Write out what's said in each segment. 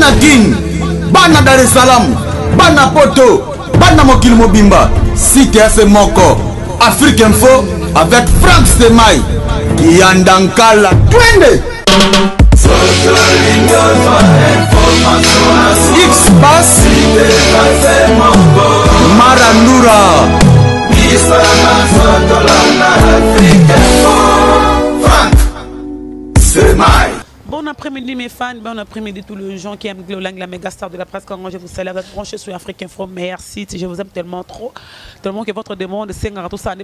bana king bana dar es salaam bana poto bana mokili mobimba site efe moko afrique info avec frank semai kiyandankala twende! Xbas marandura frank semai après-midi mes fans, bon après-midi tous les gens qui aiment Glolang, la méga star de la presse quand je vous salue, vous êtes branchés sur Afrique Info, merci, je vous aime tellement trop, tellement que votre demande, tout ça,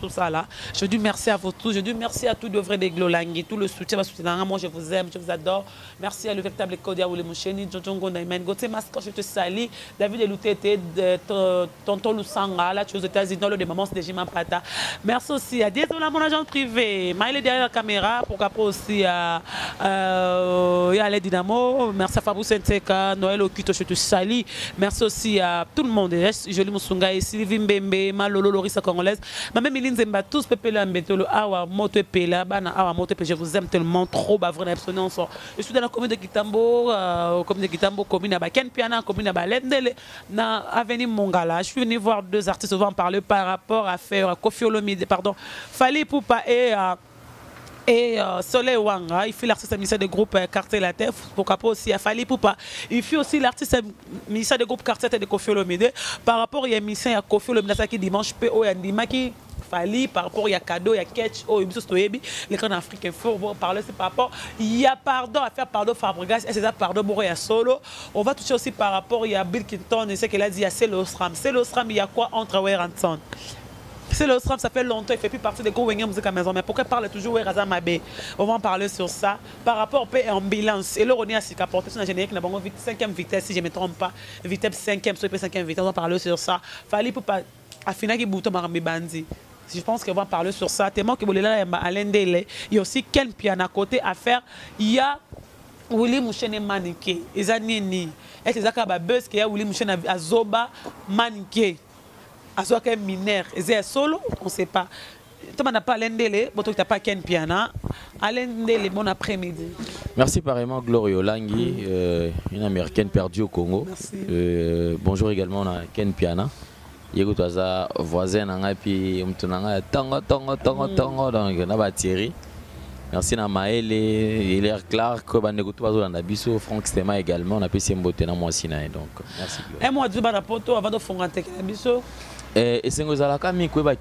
tout ça là. Je dis merci à vous tous, je dis merci à tous les vrais des Glolang, tout le soutien, moi je vous aime, je vous adore. Merci à le véritable Kodia Oule Moucheni, Jojongo Naimen, Gauthier Masco, je te salue, David Eloutete, Tonton Lusanga, là tu es aux États-Unis, le de maman c'est Jima Prata. Merci aussi à Désolé mon agent privé, Maïle derrière la caméra, pourquoi pas aussi à euh, y a les Dynamo, merci à Fabou Senteka, Noël Okito, je te salue. Merci aussi à tout le monde, Jolie Moussunga, Sylvie Mbembe, Malolo, Lorissa Congolaise, ma même Eline Zemba, tous Pepela Mbetolo, Awa, Moto Pela, Bana, Awa, Moto je vous aime tellement trop, bah vraiment. Je suis dans la commune de Kitambo, euh, commune de Kitambo, commune à Ken Piana, commune à Balendele, na Avenue Mongala. Je suis venu voir deux artistes, en parler par rapport à faire Kofi pardon, Fali Poupa et euh, et euh, Soleil Wanga, il fait l'artiste ministère du groupe euh, Quartier La Tef, pourquoi pas aussi à Fali Poupa. Il fait aussi l'artiste ministère du groupe Quartier de Kofi Olomide. Par rapport à l'émission à Kofi Olomide, qui dimanche, PO et Andimaki. Fali par rapport a cadeau il y a catch oh il y les grands africains faut on parler c'est par rapport il y a pardon à faire pardon Fabregas et c'est ça pardon pour il solo on va toucher aussi par rapport il y a Bill Clinton et ce qu'il a dit il y a Celostram Celostram il y a quoi entre Weranson c'est le SRAM, ça fait longtemps, il fait plus partie des gros Wenger Musique à maison. Mais pourquoi parle toujours Weraza Mabé On va en parler sur ça. Par rapport au ambulance, et là, on est à Sika porté sur la générique, on a 5e vitesse, si je ne me trompe pas. Vitesse 5e, sur 5e vitesse, on va parler sur ça. Fallait pour pas. Afina qui bouton Marambi Bandi. Je pense qu'on va parler sur ça. Tellement que vous là, Alain Dele. Il y a aussi Ken Pian à côté à faire. Il y a Willy Mouchene Maniké. Ils ont Nini. Est-ce que ça qu'il y a Willy Mouchene Azoba Maniké azoaka mineur eza solo on sait pas. Na pas alendele botokita pas ken piana. Alendele bon après-midi. Merci pareillement gloria olangi euh, une américaine perdue au congo. Euh, bonjour également na ken piana. Ye kutu aza voisin na ngai mpi motu na ngai ya ntongo ntongo ntongo ntongo donc na bathierry merci na maele hilaire clark bandeko to bazolanda biso frank stema également napesi mbote na mwasi na ye donc merci e mwa duba na poto avant tofonga nteke na biso esengo ezalaka mingi koyeba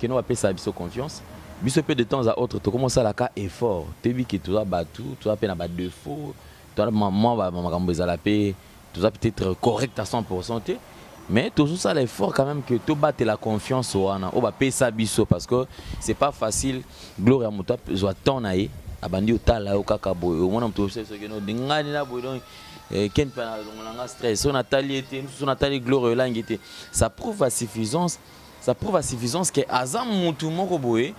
biso confiance. Biso mpe de temps à autre tokomosalaka effort. Toyebi ke toza bato toza mpe na badefauts toza mwa makambo ezala mpe toza peut-être correct à 100 te. Mais tozosala effort quand même que tobatela confiance biso parce que c'est pas facile. Gloire ya nazongolanga stress. Ça prouve à suffisance ça prouve à suffisance que aza mutu moko boye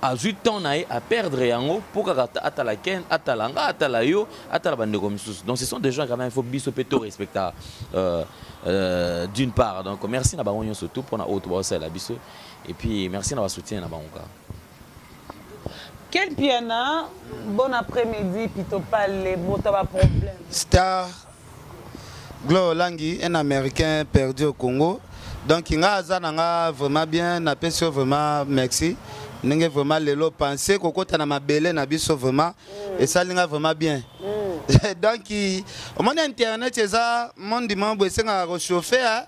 azwi temps na ye aperdre yango mpo kaka atala ken atala nga atala yo atala bandeko misusu donc ce sont des gens quand même il faut biso mpe to respecta euh, euh, d'une part. Donc merci na bango nyonso tout mpona oyo tobaosalela biso et puis merci na basoutien na bango kaka Quel piana, bon après-midi, Pito Palais, bon tabac problème. Star, Glo Langi, un Américain perdu au Congo. donc nga aza na nga vraiment bien napesi yo vraiment merci ndenge vraiment lelo pensé kokɔta na mabele na biso vraiment esali nga vraiment bien donc omoni internet eza mondi mo bo esengaka kochauffe a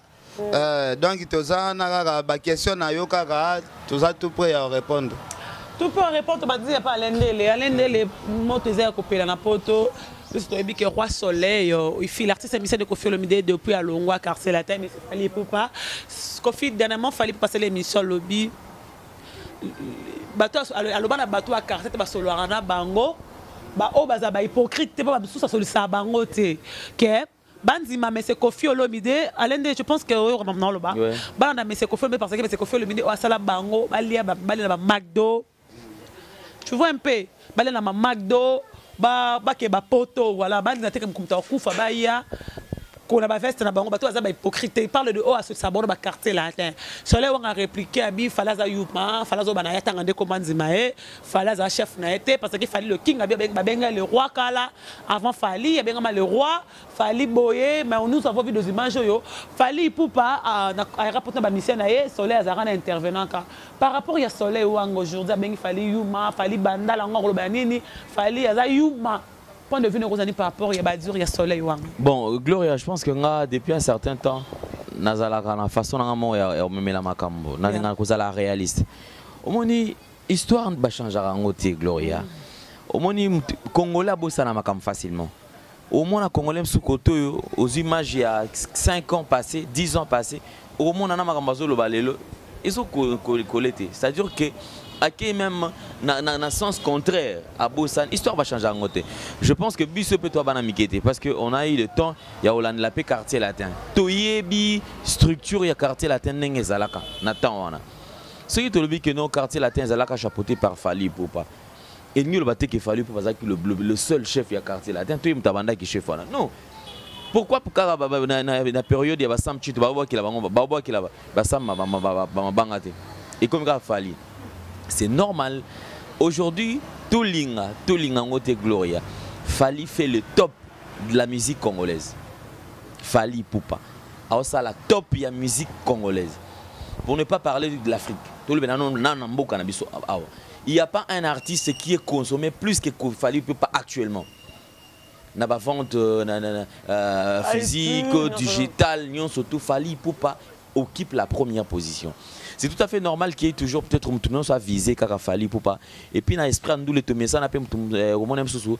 donc toza na kaka baquestion na yo kaka toza tout prêt ya korépondre tout prêt répondre badizaka alendele alendele moto eza ya kopela na poto biso toyebi ke roi soleil ifi l'artiste émission de kofi olomide depuis alongwa quartier latin mais fali epupa kofi dernièrement fali passer l'émission lobi bato aloba na bato ya quartier te basolwaka na bango. Baoyo baza bahypocrite te mpo bamisusu asolisaka bango te ke bandima mese kofi olomide. Alende je pense que oyo na oloba bana na mese kofi olomide parce que mese kofi olomide oyo asala bango balia balia na bamacdo tu vois un peu? Balia na bamacdo bakee bapoto wala bandina te ke mokumta kokufa baya qu'on a veste na bango bato azaba hypocrite il parle de oh aso saboro ba quartier là hein soleil on a répliqué abi falaza yuma falaza bana ya tangande ko manzima e falaza chef na été parce qu'il fallait le king abi ben benga le roi kala. Avant fali ya benga le roi fali boye mais nous avons vu des images yo. Fali poupa a rapporté ba mission na e soleil azara na intervenant ka. Par rapport ya soleil wango aujourd'hui bengi fali yuma fali bandala ngolo banini fali azayuma point de vue nekozali par rapport ya badure ya soleil wanga bon gloria je pense que nga depuis un certain temps nazalaka na façon nanga moko ya komemela makambo nalingaka kozala réaliste. Omoni histoire bachangeaka yango te gloria. Omoni congolais abosana makambo facilement. Omona congolais mosusu kote oyo ozwi image ya 5 ans passé 10 ans passé okomona na makambo azoloba lelo ezokole te c'est à dire que ake même na, na sens contraire abosani histoire bachange yango te je pense que biso mpe to bana mike te parce que on a eu le temps ya kolandela mpe quartier latin toyebi structure ya quartier latin ndenge ezalaka na temps wana soki tolobi ke non quartier latin ezalaka chapeauté par fali popa elingi oloba te ke fali popa azalaki le, le, le seul chef ya quartier latin toyebi moto abandaki chef wana non pourquoi kaka na, na, période ya basam chito babwakila bango babwakila basam bamabanga te ekomi kaka fali c'est normal. Aujourd'hui, tout linga, tout linga ngote Gloria. Fali fait le top de la musique congolaise. Fali Poupa. Alors ça la top de la musique congolaise. Pour ne pas parler de l'Afrique. Il n'y a pas un artiste qui est consommé plus que Fali Poupa actuellement. Na ba vente na, na, euh, physique, digitale, surtout Fali Poupa occupe la première position. C'est tout à fait normal qu'il y ait toujours peut-être mutu nyonso avise kaka fali pupa et puis na esprit andule tomesana mpe mutu omona mosusu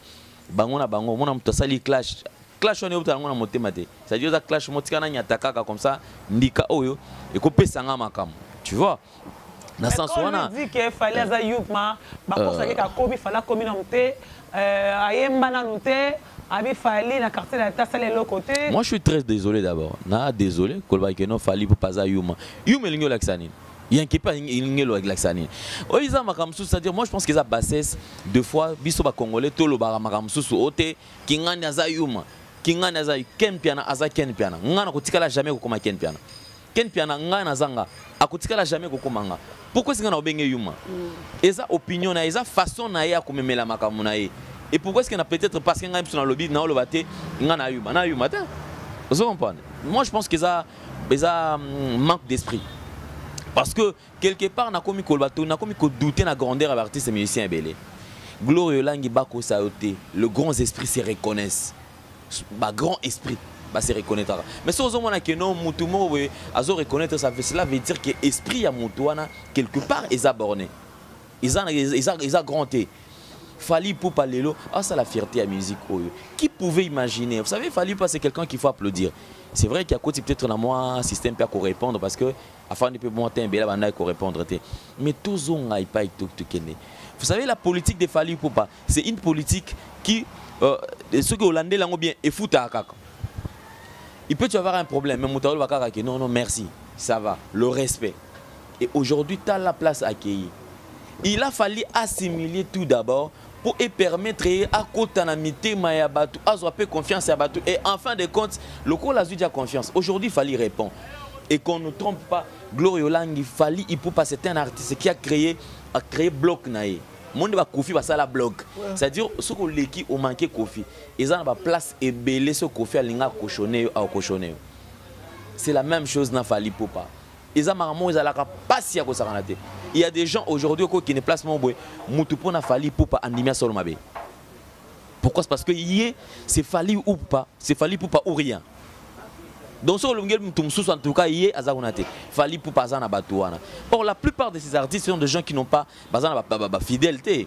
bango na bango omona moto asali clash clash wana eutala yango na motema te c'est-à-dire eza clash mo tika nanyata kaka comme ça ndika oyo ekopesanga makambo tu vois? Na sens wana aza yukma bakosaki kakomi fali akomi na mote ayemba nanu te abi fali na quartier na tasala eloko te moi je suis très désolé d'abord. Na désolé kolobaki no fali mpo paza yuma. Yuma olakisa nini yanke mpe elingi elakisa nini oyo eza makambo mosusu c'est-à-dire moi je pense que eza bassesse deux fois. Biso bacongolais tolobaka makambo mosusu o te kingani aza yuma kingani aza ken piana aza ken piana. Ngai nakotikala jamais kokoma ken piana. Ken piana ngai nazanga akotikala jamais kokoma nga. Pourquoi singa na obenge yuma? Eza opinion na eza façon na ye ya komemela makambo na ye. Et pourquoi est-ce y a peut-être parce qu'il y a un lobby dans le bâté il y a eu il y a eu matin vous comprenez? Moi je pense que ça ça manque d'esprit parce que quelque part na komi kolbato na komi ko douter na grandeur à artiste musicien belé Glorio Langi Bako Saoté le grand esprit se reconnaissent ba grand esprit bah se reconnaître mais si on a que non mutu mo azo reconnaître ça cela veut dire que esprit ya mutu quelque part ils a borné ils a ils a ils a grandé Fali Poupa Lelo, ah ça la fierté à musique oyo. Qui pouvait imaginer? Vous savez, Fali Poupa c'est quelqu'un qu'il faut applaudir. C'est vrai qu'il y a peut-être dans moi système pas qu'on répondre parce que afin de monter un bel banda qu'on répondre Mais tous on a pas tout Vous savez la politique de Fali Poupa, c'est une politique qui euh, qui hollandais l'ont bien à kaka. Il peut y avoir un problème, mais Moutawol va kaka non non merci, ça va, le respect. Et aujourd'hui, tu as la place à accueillir. Il a fallu assimiler tout d'abord pour et permettre à Maya Batu, à Zoapé confiance à Batu. Et en fin de compte, le col a déjà confiance. Aujourd'hui, il fallait répondre. Et qu'on ne trompe pas, Gloriolang, il fallait, il faut pas, c'est un artiste qui a créé, a créé bloc naïe. monde va kofi basala blog c'est-à-dire soki oleki omanke kofi eza na baplace ebele soki kofi alingi akoshone yo akoshone yo c'est la même chose na fali popa eza makambo ezalaka mpasi ya kosakana te il y a des gens aujourd'hui qui ne place mon boy. Mutu pona fali poupa andimia solo mabe pourquoi? C'est parce que yé c'est fali ou pas. C'est fali poupa ou rien donc sur le mutu mususu en tout cas yé azakuna te fali poupa aza na bato wana or la plupart de ces artistes sont des gens qui n'ont pas baza na ba fidélité.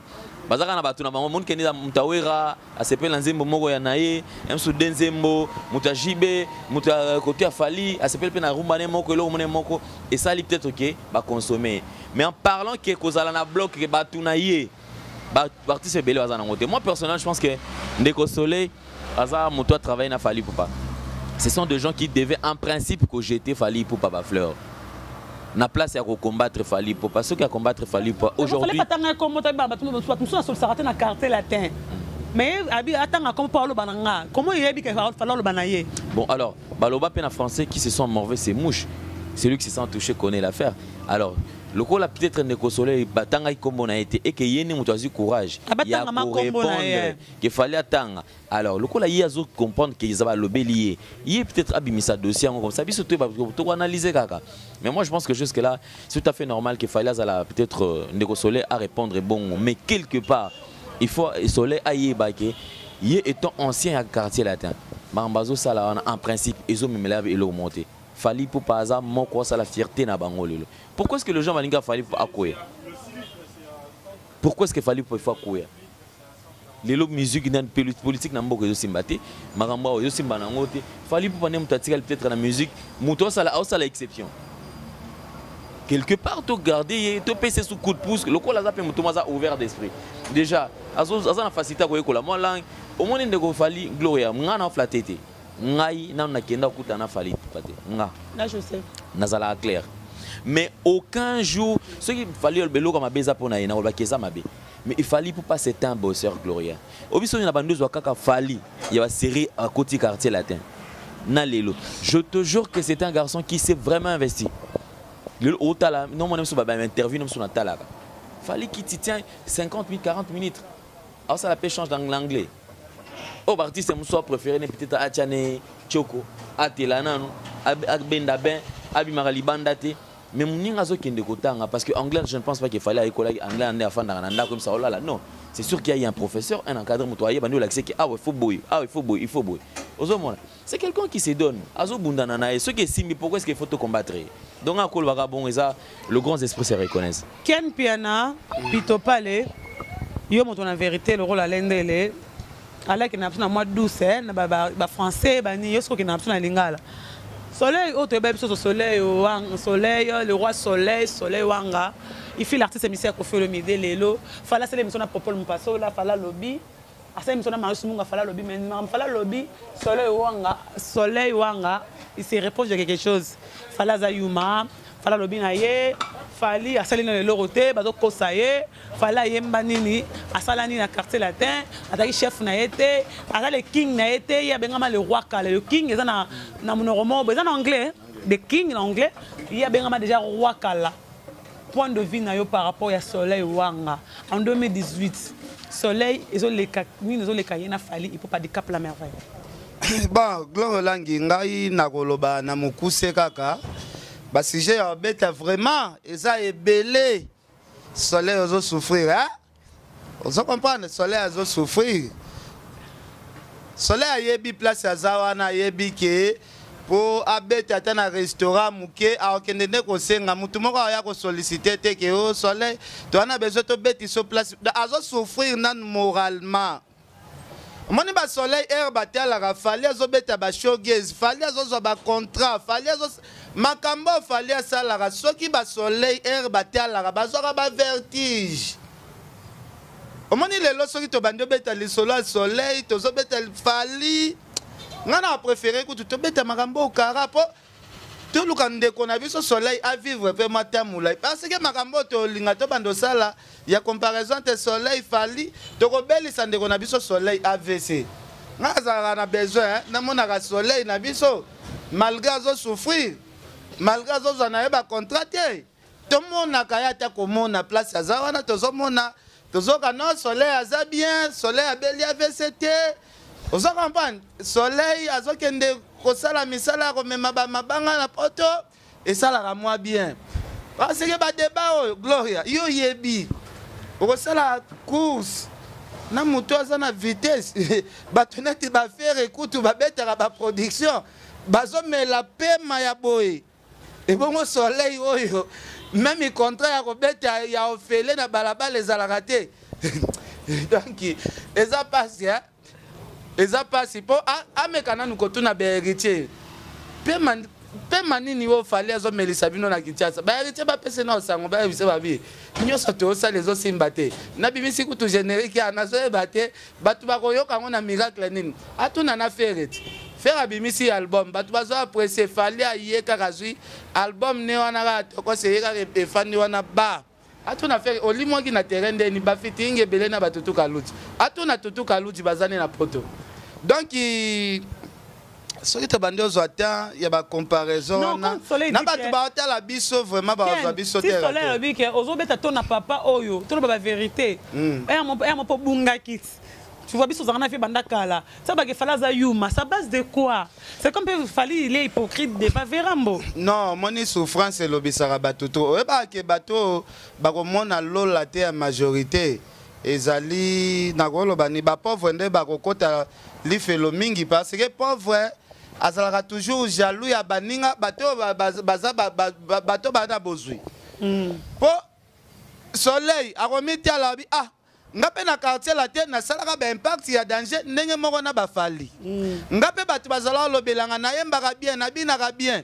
Bazaka na bato na bango moni kende moto awera asepeli na nzembo moko ya na ye mosusu de nzembo moto moto ya fali asepeli mpe na rumba moko eloko mone moko esali peut-être ke baconsomme mais en parlant ke kozala na bloc ke bato na ye baartiste ebele baza nango te moi personnellement je pense que ndeko soleil aza moto na fali popa ce sont des gens qui devaient en principe kojete fali popa bafleur na place ya combattre fali popa soki ya combattre fali popa aujourd'hui mais atanga comme comment ye Bon, alors, Baloba en français qui se sent mauvais, c'est mouche. Celui qui se sent touché connaît l'affaire. Alors, le coup là peut-être Neko Soleil, batanga kombo na été et que yene mutu azu courage. Na ye. qu'il fallait attendre. Alors, le coup là, il y a comprendre avaient le bélier. Il est peut-être abîmé dossier comme ça. Biso tout analyser kaka. Mais moi je pense que jusque là, c'est tout à fait normal qu'il fallait Azala peut-être euh, Neko Soleil à répondre bon, mais quelque part, il faut Soleil aïe baké. Yé étant ancien à quartier latin. Mambazo sala wana, en principe, ils ont même là et l'ont monté. Fali pour par hasard, mon quoi ça la fierté na bango lelo. Pourquoi est-ce que le gens malinga fali pour akouya? Pourquoi est-ce que fali pour faire akouya? lelo musique na pelu- politique na mboka ezosimba te makambo awa ezosimba nango te fali mpo pane moto atikali peut-être na musique. Moto osala aosala exception. Quelque part togarde ye topesa su coup de pouce. Lokola aza mpe moto mo aza ouvert d'esprit. Déjà aza na facilité ya koyekola mwa langue omoni ndeko fali gloria. Nga na oflate te. Ngai nanu nakenda kokuta na fali te. Nga. Nazalaka mais aucun jour soki fali beloko mabe eza mpo na ye nakolobaki eza mabe. Mais ifali mpo pas c'est un bosseur gloria. Obiso na bando ezwa kaka fali ya basérie akoti quartier latin. Na je te jure que c'est un garçon qui s'est vraiment investi. Lelo otala nomona biso bainterview na biso natalaka fali qui ti tient 50 minutes 40 minutes. Aosala mpe change dans l'anglais. Oyo baartiste mosusu apréféré ne peut-être atya ne tioko atela nano ab- abenda bien abimaka libanda mais moninga azokende kotanga parce que anglais je ne pense pas qu'il fallait ayekolaki anglais ande afandaka na ndako misa olala non c'est sûr qu'il y a eu un professeur un encadre moto ayeba nde olakisi ke awa il faut boye awa il faut boye il faut boye ozomona c'est quelqu'un qui se donne. Azobundana na ye soki esimbi pourquoi est ce qu'il faut te combattre? Ye donc akolobaka bon eza le grand esprit se reconnaisse? Ken piana pito pale yo moto na vérité le rôle alendele alaki na biso na mwa douce na bafrançais bani yo soki okende na biso na lingala soleil oyo toyeba biso so soleil wanga soleil le roi soleil soleil wanga. Ifi l'artiste émissaire kofi olomide lelo. Fala asala émission na popole mopasola fala lobi asala émission na marius munga fala lobi mais fala lobi soleil wanga soleil wanga. Il se reproche de quelque chose. Fala aza yuma fala lobi na ye fali asali na leloko te bazokosa ye. Fali ayemba nini? Asala nini na quartier latin? Azalaki chef na ye te. Aza le king na ye te. Ye abengama le roi kala le king eza na, na monoko moko. Boye eza na anglais the king na anglais. Ye abengama déjà roi kala point de vue na yo par rapport ya soleil wanga. En 2018 soleil ezoleka nini ezoleka ye na fali peut pas dire cap la merveille. Bon glore olangi ngai nakoloba na mokuse kaka basujet ya obeta vraiment eza ebele soleil ozosouffrir hein? ozo comprendre soleil azosouffrir soleil ayebi place aza wana ayebi ke mpo abeta ata na restaurant moke akokende nde kosenga. Motu moko aya kosolicite te ke o soleil towana besoin tobetiso place. Azosouffrir nanu moralement omoni basoleil aire batalaka fali azobeta bashowgase fali azozwa bacontrat fali makambo oyo fali asalaka soki basoleil aire batalaka bazwaka bavertige omoni lelo soki tobandi obeta lisolo ya soleil tozobeta fali ngai na bapréféré kutu tobeta makambo okara mpo toluka ndeko na biso soleil avivre mpe mata molai parce ke makambo oyo tolinga tobanda osala ya comparaison te soleil fali tokobelisa ndeko na biso soleil avc ngai azalaka na besoin namonaka soleil na biso. Malgré azosouffrir malgré azozwa na ye bacontrat te tomonaka ye ata komona place aza wana tozomona tozoka no soleil aza bien soleil abeli avc te. Ozo comprendre soleil azokende kosala misala ya komema bamabanga na poto esalaka mwa bien. Paseke badeba oyo gloria yo oyebi okosala course na moto aza na vitesse. Bato neti bafere kutu babetaka baproduction bazomela pema ya boye. Ebongo soleil oyo meme contrat ya kobeta ya ofele na balabala ezalaka te. Donc eza pasi eza mpasi mpo ameka nanu kotuna baheritier pema nini oyo fali azomelisa bino na kinshasa. Baheritier bapesi na osango bayebisa babi nyonso toosala ezosimba te. Nabimisi kutu générique ya nazoyeba te bato bakoyoka yango na miracle nini? Atuna na fere ti fere abimisi album bato bazo apprécie fali aye kaka zwi album ne wana kaka tokosi eye kaka efandi wana ba. Atuna fere olimwaki na terrain ndeni bafiti ingi ebele na batutu kaluti atuna tutu kaluti baza ne na poto donc i- soki tobandi ozwa temps ya bacomparaison Non, wana quand Soleil na dit bato que- baotala biso vraiment bazwa biso te soleil alobi ke ozobeta to na papa oyo toloba bavérité Mm. eyama mpo bungaki tu vois biso ozalaka na vie banda kala. Ça bake fali aza yuma. Ça base de quoi? C'est comme mpe fali il est hypocrite de baverambo non moni souffrance elobisaka bato to. Oyebaka ke bato oyo bakomona lola te ya majorité. Ezali nakoloba ni bapauvre nde bakokɔta lifelo mingi parce que pauvre azalaka toujours jaloux ya baninga bato oyo ba- ba- baza ba- ba- ba- bato baa na bozwi. Mpo soleil akomitiala abi ah nga mpe na quartier la te nasalaka baimpact ya danger ndenge moko na bafali. Nga mpe bato bazalaka kolobelanga nayembaka bien nabinaka bien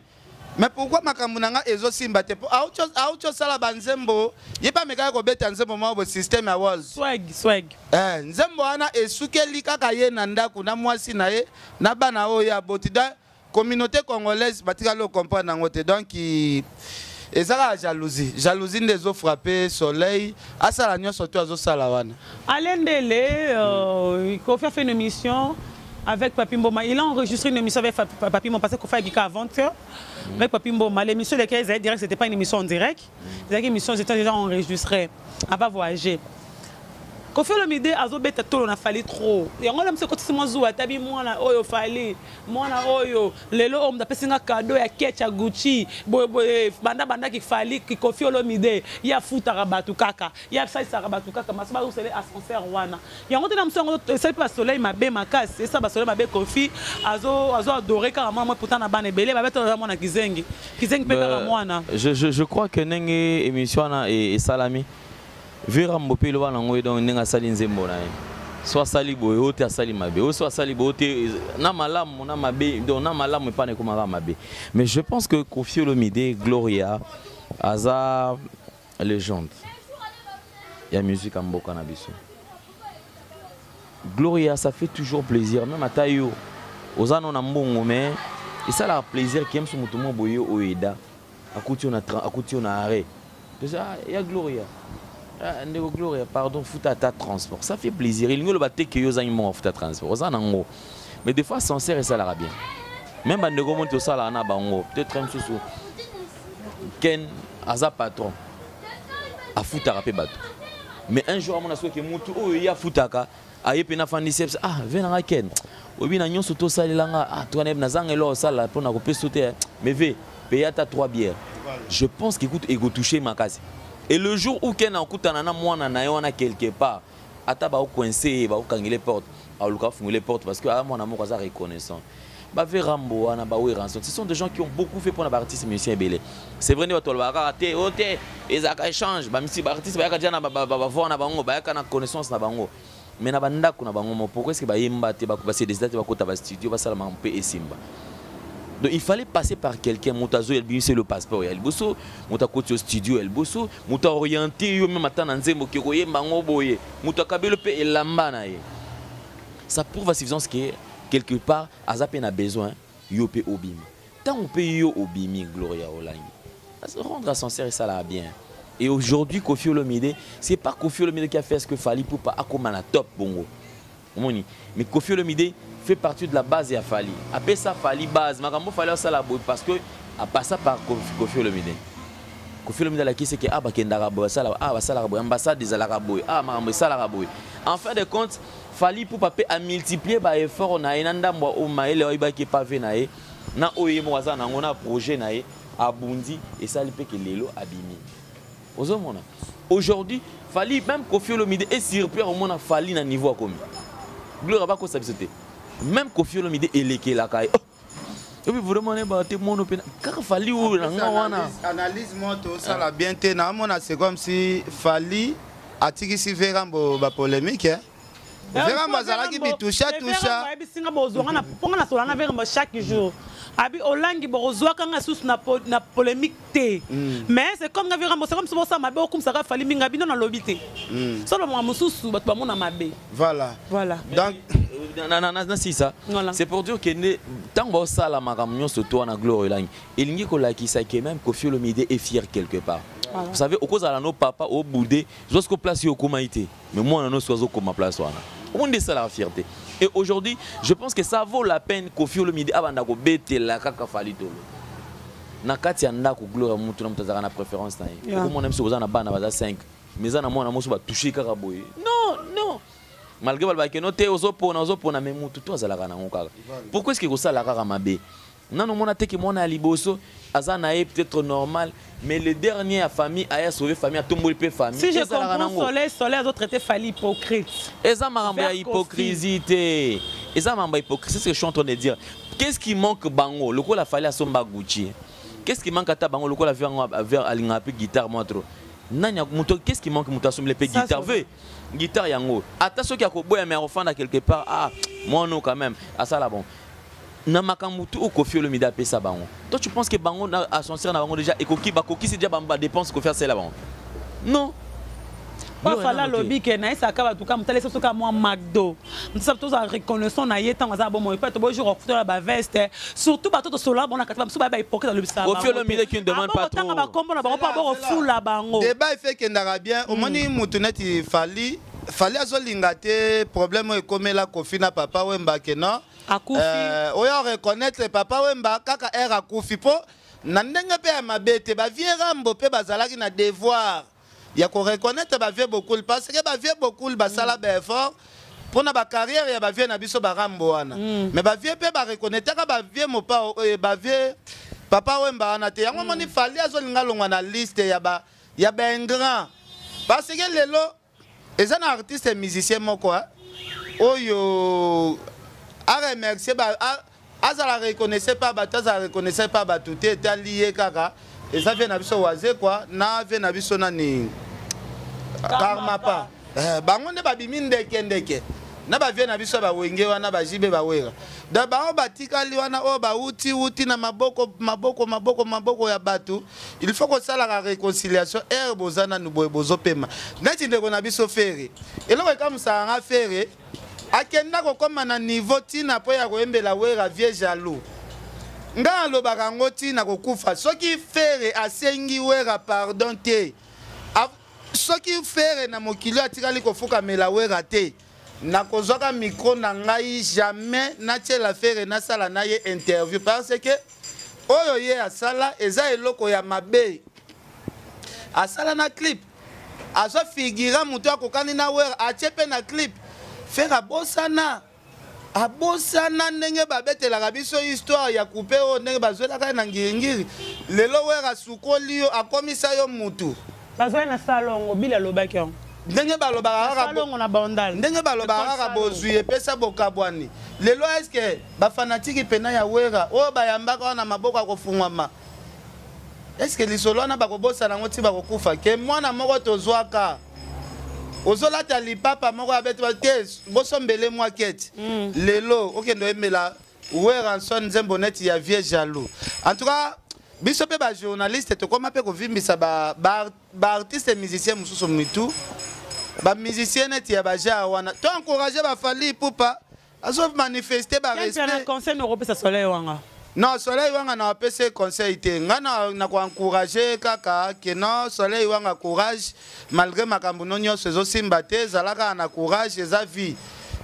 mais pourkui makambo na nga ezosimba te? Mpo auti osala banzembo ye mpe amekaki kobeta nzembo moko bo systeme ya wals. Eh, nzembo wana esukeli kaka ye na ndako na mwasi na ye na bana oyo ya boti. Donc communauté congolaise batikali ocomprendre yango te. Donc eza kaka jalousie. Jalousie nde ezofrappe soleil. Asala nyonso to azosala wana. Alain Dele, euh, Kofi a fait une émission avec Papi Mboma. Il a enregistré une émission avec Papi Mboma parce que Kofi a dit avant avec Papi Mboma. L'émission de laquelle ils étaient direct, c'était pas une émission en direct. C'était une émission, c'était déjà enregistrée. Elle va voyager. Kofi olomide azobeta tolo na fali trop. Yango na biso ekotisi mwa zuwa atabi mwana oyo fali mwana oyo. Lelo oyo moto apesinga kado ya kech ya gucci. Boyeboye banda bandaki fali kofi olomide ye afutaka bato kaka ye asalisaka bato kaka maso bazosele ascenseur wana. Yango te na moso yango esali mpe basoleil mabe makasi esala basoleil mabe kofi azoadore kaka mwana mwa pourtant na bana ebele babetala mwana kizengi. Kizengi mpe kaka mwana. je, crois que ndenge émission wana e- esalami virambo mpe eloba nango ye donc ndenge asali nzembo na ye so asali boye oyo te asali mabe. Oyo so asali boye oyo te na malamu na mabe donc na malamu epana ekomaka mabe. Mais je pense que kofi olomide gloria aza légende ya musique ya mboka na biso. Gloria ça fait toujours plaisir. Même ata yo oza no na mbongo mais esalaka plaisir ke moso moto mo boye oyo eda akuti yo na arrêt. Ya gloria ndeko gloria pardon futa ata transport. Ça fait plaisir. Elingi oloba te ke yo ozangi mbongo futa transport. Oza nango mais des fois sincère esalaka bien. Même bandeko moni tosalaka na bango peut-être mosusu ken aza patron afutaka mpe bato mais un jour amona soki mutu oyo ye afutaka aye mpe nafandisi ye ah ve nanga ken. Oyebi na nyonso tosalelanga ah tokana yebi nazanga elo osala mpona kopesa te mais ve paye ata 3 bières. Je pense qu'écoute ekotouche makasi et le jour où ken akutana na mwana na ye wana quelque part ata afungule porte. Parce que ah, reconnaissant. Ce sont des gens qui ont beaucoup fait mpona baartiste musicien ebele c'est vrai nde bato balobaka kaka te o te ezalaka échange. Bamisi baartiste bayaka dia na na na na mais na na pourquoi estce bastudio basala makambo mpe esimba il fallait passer par quelqu'un. Moto azo yelbisi le passeport liboso moto akoti yo studio aoriente yo meme ata na nzembo oke koyemba yango boye. Moto akabeli mpe elamba na ye ça prouve à suffisance que quelque part aza mpe na besoin yo mpe obima ntango mpe yo obimi gloria olangi rendre à sincère esalaka bien. Et aujourd'hui kofi olomide c'est pas kofi olomide qui a fait ce que fali pour pas top bongo mais kofi olomide fait partie de la base ya fali apesa fali base. Makambo fali asala boye parce que apassa par Kofi- olomide. Kofi olomide alakisi ke ah bakendaka boye basala- ah basalaka boye ambassade ezalaka boye ah makambo esalaka boye en fin de compte fali pupa mpe amultiplie baeffort na ye na ndambo ya oyo mayele oyebaki epave na ye na oyo ye moko aza nango na projet na ye abundi esali mpe ke lelo abimi aujourd'hui fali même kofi olomide esurpris omona fali na niveau akomi gloire abakosa biso te même kofi olomide elekelaka ye Oh, epi vraiment nayebaka te mono mpe kaka fali oyo na nga wana Analyse- mo tosala bien te naomona c'est comme si fali atikisi verambo bapolémique eh? verambo azalaki bitusha tusha bozwanga na mponga na sola na verambo chaque jour abi olangi bokozwakanga susu na po- na polémique te. Mais c'est comme nga verambo c'est comme si bosala mabe okumisaka fali mingi bino nalobi te. Solo mwanga mosusu bato bamona mabe. Voilà. Voilà. Donc Na- na- na- nasisa Voilà. c'est pour dire ke nde ntango baosala makambo nyonso to wana gloire elangi elingi kolakisa ke même kofi olomide est fier quelque part. Vous savez okozala no papa obude zosko place yo okoma ye te mais mwana nyonso azokoma place wana omoni esalaka fierté et aujourd'hui je pense que ça vaut la peine kofi olomide abanda kobetela kaka fali tolo na kati ya ndako gloire ya mutu na moto azalaka na préférence na ye. Yeah. okomona biso koza na bana baza 5 mais eza na mwana moso batouche kaka boye. Non non. Malgré balobaki no te ozopona ozopona me mutu to azalaka nango kaka. Pourquoi est ce que kosala kaka mabe? Nano omona teke mwana ya liboso aza na ye peut-être normal mais le dernier ya famille aya sauve famille atomboli mpe famille. Si je ezalaka comprends nango. Soleil, Soleil a d'autres traité Fali hypocrite. eza makambo ya hypocrisie te. Eza makambo ya hypocrisie c'est ce que je suis en train de dire. Qu'est-ce qui manque bango? Lokola fali asomba gucci qu'est-ce qui manque ata bango? Lokola ver alingaka mpe guitare mwa tro nani moto qu'est-ce qui manque moto asombeli mpe guitare? ve guitare yango. Ata soki akoboya me akofanda quelque part ah mono quand même. Asala bon na makambo tu oyo kofi olomide apesa bango? Toi tu penses que bango na ascenseur na bango déjà ekoki bakokisi déjà badépense kofi asala bango? Non Pas Yo, Fala nano te. lobby que na esa kaba tuka mutale so ka moi McDo. Mutsa to za reconnaissant na yeta ngaza bon moi peut bojo okuta ba veste. Surtout ba to sola bon na kataba so ba ba hypocrite dans le bisa. Kofi Olomide qui ne demande pas trop. Tanga ba kombo na bango pa bo fula bango. débat efe ekendaka bien omoni mutu neti fali fali azolinga te problème oyo ekomela kofi na papa wemba ke non? Oyo areconnaître papa wemba kaka ere akufi mpo na ndenge mpe ya mabe te bavie rambo mpe bazalaki na devoir ya koreconnaître bavie bokul parce que bavie bokul basala baeffort mpona bacarrière ya bavie na biso barambo wana. Mais bavie mpe bareconnaîtraka bavie mopa eh, bavie papa wemba wana te yango moni fali azolinga longwa na liste ya ba ya baingrand parce que lelo eza na artiste musicien moko eh, oyo aremercie azala reconnaisse pa bato azala reconnaisse pa bato te etali ye kaka. Eza vie na biso waze kua na vie na biso nani? Karma pa Eh, bango nde babimi ndeke ndeke. Na bavie na biso bawenge wana bajibe bawera da bango batikali wana oyo bauti uti na maboko maboko maboko maboko ya bato il faut kosalaka réconciliation ere boza nanu boye bozopema neti ndeko na biso fere. Eloko ekamusaka nga fere akenda kokóma na niveau ntina mpo ya koyembela wera vie jaloux nga alobaka yango ntina kokufa soki fere asengi wera pardon te. Soki fere na mokili atikali kofukamela wera te nakozwaka mikro na ngai jamais natiela fere nasala na ye interview parce que oyo ye asala eza eloko ya mabe. Asala na clip. Azofigira moto akokani na wera atie mpe na clip fere abosana. Abosana ndenge babetelaka biso histoire ya kupe oyo ndenge bazwelaka na ngiringiri lelo wera sukoli yo akomisa yo mutu. Bazwa na salongo bila lobaki yango. ndenge balobaka ndenge balobaka kaka bozwi epesa bokabwani. Lelo eske bafanatiki mpena ya wera? Oyo bayambaka wana maboko ya kofungwama eske lisolo wana bakobosana yango ti bakokufa? Ke mwana moko tozwaka ozolata lipapa moko ya bete te bosombele mwa keti lelo okende oyembela weranson nzembo neti ya vie jaloux en tout cas biso mpe bajournaliste tokóma mpe kovimbisa baartiste ba, ba musicien mosusu mitu bamusicien neti ya bajar wana. To encourage bafali pupa azomanifeste Quel bien un barespect conseil européen soleil wanga. Non soleil wanga na wapesa ye conseil te. Ngai na, na koencourage kaka ke non soleil wanga courage malgré makambo no nyonso ezosimba te ezala kaka na courage eza vie.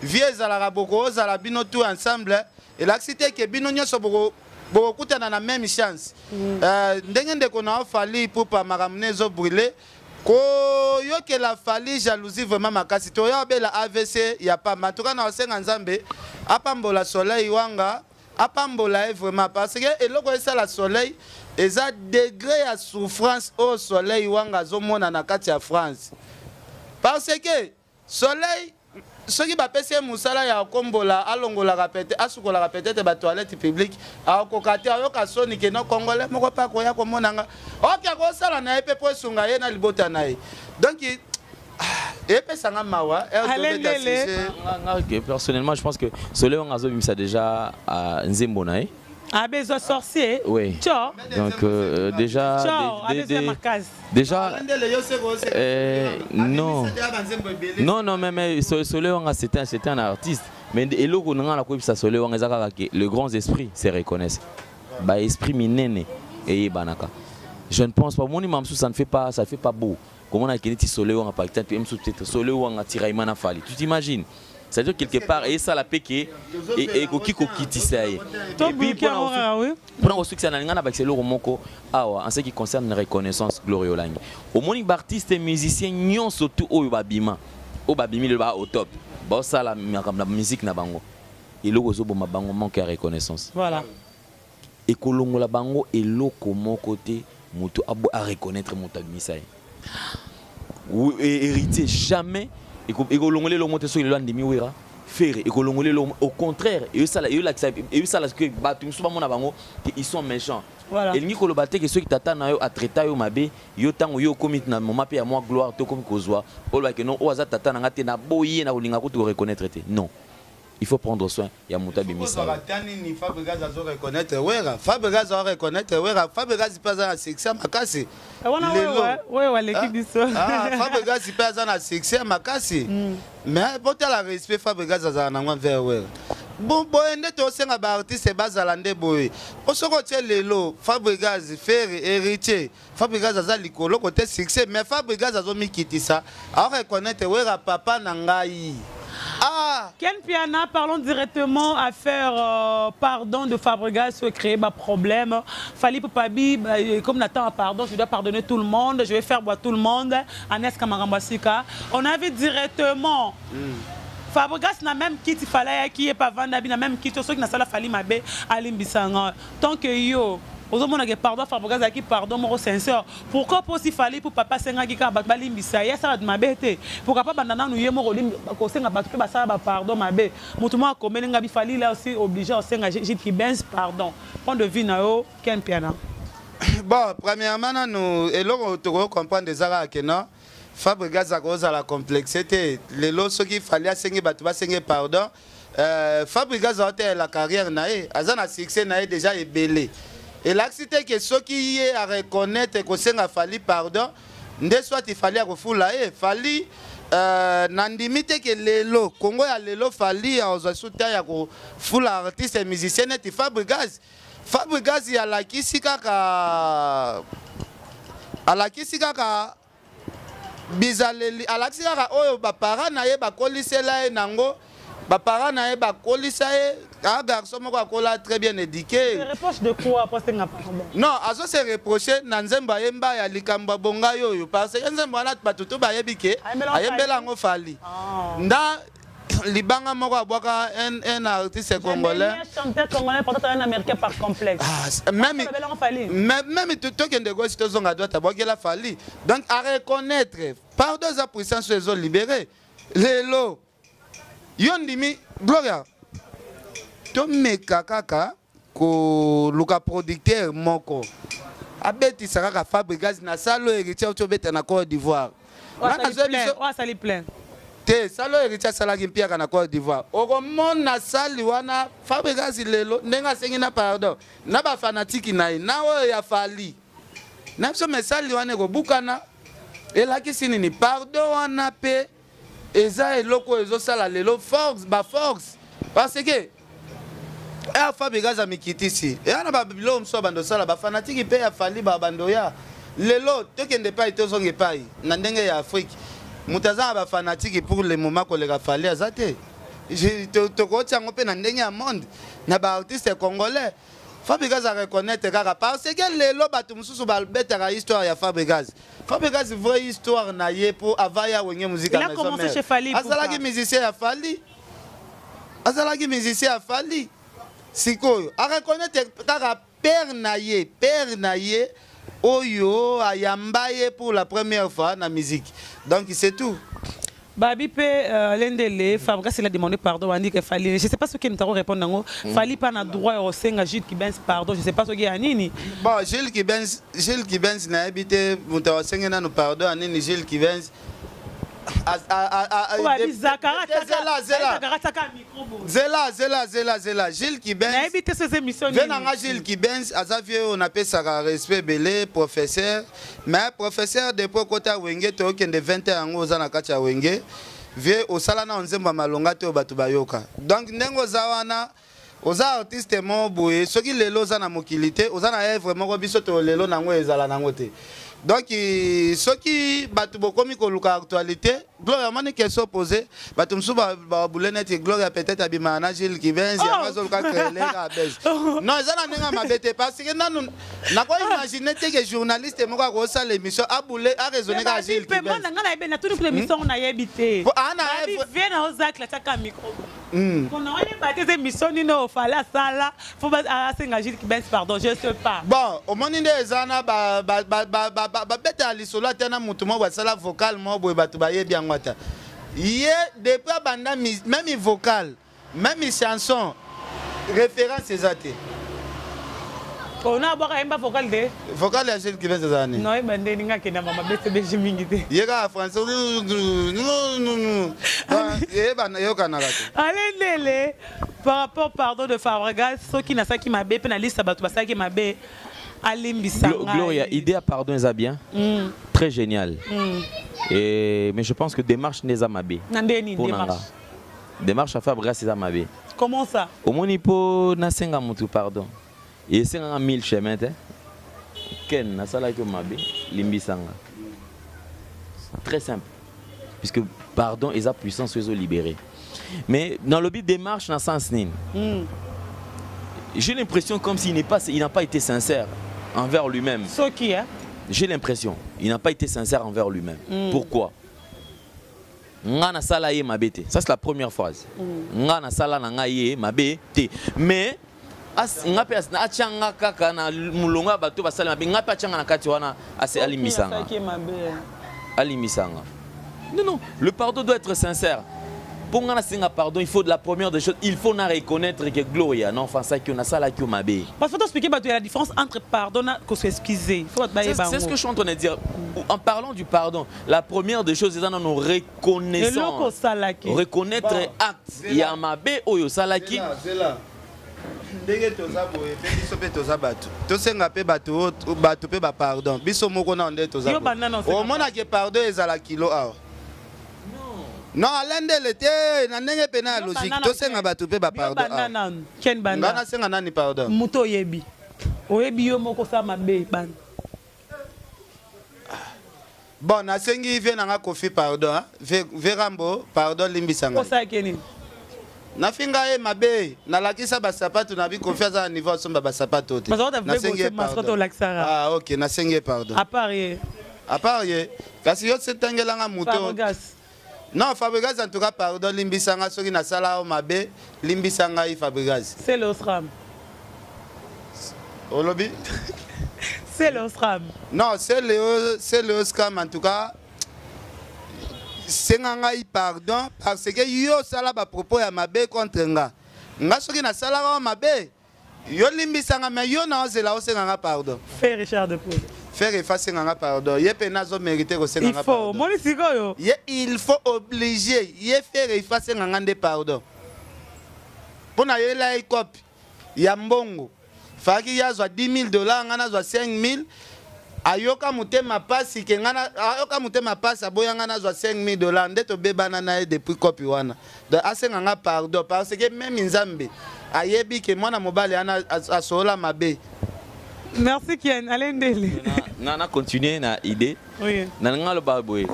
Vie ezalaka bokozala bino tout ensemble. Elakisi te ke bino nyonso boko- bokokutana na même chance. Euh, ndenge ndeko na yo fali pupa makambo ne ezobrule koyokela fali jalousie vraiment makasi to oyo abela avc ya pamba. En tout cas na osenga nzambe apambola soleil wanga apambola ye vraiment. Parce que eloko esala soleil eza degré ya souffrance oyo soleil wanga azomona na kati ya france. Parce que soleil soki bapesi ye mosala ya kokombola alongolaka pete asukolaka peut-être batoilette publique akokoka te ayoka soni keno congolais moko mpe akoya komonanga. Oke akosala na ye mpe mpo esunga ye na libota na ye. Donc personnellement je pense que soleil wanga azobimisa déjà à nzembo na ye. Ah besoin sorcier. oui. Ciao. donc euh, déjà Ciao. dé- dé- déjà Euh, non. non non mais, mais So- soleil wanga c'était un- artiste. Mais eloko na nga na koyebisa soleil ke le grands esprits se reconnaissent. Baesprit minene eyebanaka je ne pense pas moni mamsu ça ne fait pas ça ne fait pas beau comment on a ti soleil wanga par exemple même peut-être soleil wanga tiraillement na fali tu t'imagines. C'est à dire quelque part et ça la peke et et koki kokitisa ye To et puis oui. mpona kosukisa na linga na bakisa eloko moko awa en ce qui concerne la reconnaissance gloire olangi omoni baartiste musicien nyonso tu oyo babima oyo babimi lelo baa au top. Baosala makambo na musique na bango eloko ezoboma bango manque ya reconnaissance. Voilà. ekolongola bango eloko moko te moto abo areconnaître moto abimisa ye Ou- e- héritier jamais. Eko- ekolongola eloko moko te soki lelo andimi wera fere ekolongola eloko au contraire eyosala ke bato mosusu bamona bango ke ils sont méchants. Voilà. elingi koloba te ke soki tata na yo atraita yo mabe yo ntango yo okomi na moma mpe ya mwa gloire te okomi kozwa. Olobake non oyo aza tata na nga te naboyi ye na kolinga kutu koreconnaître te non il faut prendre soin. Ya moto abimisa yo. ata nini fabregas azoreconnaître wera fabregas aoreconnaître wera fabregas mpe aza na succès ya makasi Eh, wana wewe wewe waleki biso fabregas mpe aza na succès ya makasi mais botala respect fabregas azala nango envers wera Bo- boye nde tosenga baartiste bazala nde boye po soki otie lelo fabregas fere héritier. Fabregas aza likolo kote succès mais fabregas azomikitisa aoreconnaître wera papa na ngai ah Ken Piana, parlons directement à faire euh, pardon de Fabregas, créer un problème. Fali Papabi, bah, euh, comme Nathan a pardon, je dois pardonner tout le monde, je vais faire boire tout le monde. Anes Kamarambasika. On avait directement. Fabregas n'a même quitté fallait qui est pas vendabi n'a même quitté ceux qui n'a pas fali mabe alimbisanga tant que yo ozomona ke pardon Fabregas aki pardon moko pourquoi po si fali pour papa senga ki ka bato balimbisa ye asala mabe te pourquoi pas banda nanu ye moko kosenga bato mpe basala ba pardon mabe motu moko akomeli nga bifali là aussi obligé osenga Gilles Kibens pardon. Point de vue na yo Ken Piana bon premièrement nanu eloko tokoki comprendre eza kaka ke non? Fabregas akozala complexe te lelo soki fali asengi bato basengi pardon. Euh, fabregas aotelela carrière na ye aza na succès na ye déjà ebele elakisi te ke soki ye areconnaître kosenga fali pardon nde swati fali akofula ye fali Uh, nandimi te ke lelo kongo ya lelo fali azwa su te ya kofula artiste musicien neti fabregas. Fabregas alakisi kaka alakisi kaka bizaleli alakisi kaka oyo bapara na ye bakolisela ye nango bapara na ye bakolisa ye. Aka garçon moko akola très bien pardon. Non azo se reproche na nzembo ayemba ya likambo ya bongai oyo. Parce que nzembo wana bato to bayebi ke Ayembela ayembela yango fali. Ah. nda libanga moko abwaka un, un artiste congolais. Ah, même tokende gosi tozonga droite abwakela fali. Donc areconnaître pardon eza puissance oyo ezolibere lelo yo ndimi gloria. Tomeka kaka koluka producteur moko. Abetisa kaka fabrigas na sala oyo héritier auti obeta na côte d'ivoire. Te sala oyo héritier asalaki mpiaka na côte d'ivoire. Okomona sali wana fabrigas lelo ndenge asengi na pardon na bafanatiki na ye na oyo ya fali. Na biso mesali wana ekobukana. Elakisi nini? Pardon wana mpe eza eloko ezosala lelo force baforce parce que eya fabrigas amikitisi eya na babiloko mosusu ya bando osala bafanatiki mpe ya fali babando ya. Lelo tokende epai tozonga epai na ndenge ya afrike moto aza na bafanatiki pour le moment koleka fali aza te. Tokoti yango mpe na ndenge ya monde. Na baartiste congolais fabrigas areconnaître kaka parce que lelo bato mosusu babetaka histoire ya fabrigas fabrigas vrai histoire na ye mpo ava ya wenge muzika Il a commencé chez Fally azalaki musicien ya fali. Azalaki musicien ya fali. Sikoyo. Areconnaître kaka père na ye père na ye. Oyo ayamba ye pour la première fois na musique. Donc c'est tout babi euh, lendele fabregas il a demandé pardon andi ke fali je sais pas soki nitako répondre nango fali mpa na droit ya kosenga jude kibens pardon je sais pas soki ya nini. Bon gilles kibens gilles kibens nayebi te moto asenge nano pardon anini gilles kibens po babi zakara zakara taka micro boye zela zela zela zela. Gilles kibens. Nayebi te so eza émission ve nanga gilles kibens aza vie oyo napesaka respect ebele professeur. Mais professeur depuis okota wenge toyokende 20 yango oza na kati ya wenge. Vie osala na nzembo ya malonga te oyo bato bayoka. Donc ndenge oza wana oza artiste mo boye. Soki lelo oza na mokili te oza na evre moko biso to lelo nango ezala nango te. Donc soki bato bokomi koluka actualité gloria omoni question posé bato mosusu ba- babule neti gloria peut-être abimaka na gile kivenzi yango azoluka kreleka abege non eza na ndenge ya mabe te parce que nanu nakoimagine te ke journaliste moko akosala émission abule araisonne kaka gile kivenzi mona ngai nayebi natuni kuna émission ngo nayebi te Po- na Nayebi yebi- vie na ozakla tiaka micro. Mpona oyeba te eza émission nini ofale asala fo asenga gile kibens pardon je sais pas. Bon omoni nde eza na ba- ba- ba- ba- ba- ba- babetela lisolo ate na motu moko basala vocal moko boye bato bayebi yango ata ye depuis abanda mi- même vocal même chanson référence eza te ona abwaka yemba vocal de? Vocal ya gile kivens ezala nini noyeba nde ninga akenda mama besebesi mingi te ye kaka français yeyokanaka te alendele par rapport pardon de fabregas soki nasalaki mabe mpe na lista bato basalaki mabe alimbisa Glo- Gloria, idée à pardon, ça bien. Mm, Très génial. mm. Et, mais je pense que démarche n'est pas mabé. na nde nini Pour démarche. Démarche à faire grâce à mabé. comment ça? Au moni po na senga mutu pardon. Et senga mille chemins te. Ken na sala que mabé limbi sanga. Très simple. Puisque pardon est sa puissance aux libérés. Mais dans le but démarche dans le sens. Mm. J'ai l'impression comme s'il n'est pas il n'a pas été sincère envers lui-même. soki hein? J'ai l'impression il n'a pas été sincère envers lui-même. Mm. Pourquoi? Nga nasala ye mabe te. Ça c'est la première phrase. Nga nasala na ngai ye mabe te. Mais nga mpe as- atya nga kaka na molongo ya bato basali mabe. Nga mpe atya nga na kati wana ase alimisanga. mabe alimisanga. Non non le pardon doit être sincère pour nga nasenga pardon il faut de la première des choses. Il faut na reconnaître que gloria na enfance ki nasalaki yo mabe. Parce que faut expliquer bato ya la différence entre pardon koseskize faut bato C'est c'est ce que je suis en train de dire. En parlant du pardon, la première des choses, c'est dans nos osalaki Reconnaître acte. c'est Il y a là. mabe oyo salaki. Ndenge toza boye mpe biso mpe toza bato. Tosenga mpe bato bato mpe bapardon biso moko nao nde toza omonake pardon ezala kilo awa non alandele te eh, na ndenge mpe na ya logique tosenga bato mpe bapardonnga ah. nasenga nani pardon? Moto oyebi. Oyebi yo moko sa mabe bana. Bon nasengi vie nanga kofi pardon verambo pardon limbisangakeni nafinga ye mabe nalakisa basapatu na bikofi aza na niveau asomba basapatu tenasengi ah, ye pardon. apart ye kasi yo setangelanga moto non fabrigas en tout cas pardon limbisanga soki nasala o mabe limbisa ngai fabrigas c'est l'osram olobi c'est l'osram non c'est c'est scam en tout cas. Senga ngai pardon parce que yo osala bapropos ya mabe contre nga. Nga soki nasalaka o mabe yo limbisanga me yo na osenga nga pardon. Fait richard de poule faire efa senga nga pardon ye mpe nazomérite kosenga il nga faut pardon omoni sikoyo. Ye il faut obligé ye faire efa senga nga nde pardon mpo na yela ye kope ya mbongo. Faki ye azwa 10 000 dollar nga nazwa 5 000 ayoka motema pasi ke nga ayoka motema pasi aboya nga nazwa 5 000 dollar nde tobebana na ye depuis kopi wana. Donc asenga nga pardon parce que meme nzambe ayebi ke mwana mobali wana as- asolola mabe merci kien alendele Na na continuer na idée. oui Na nga lo ba boye.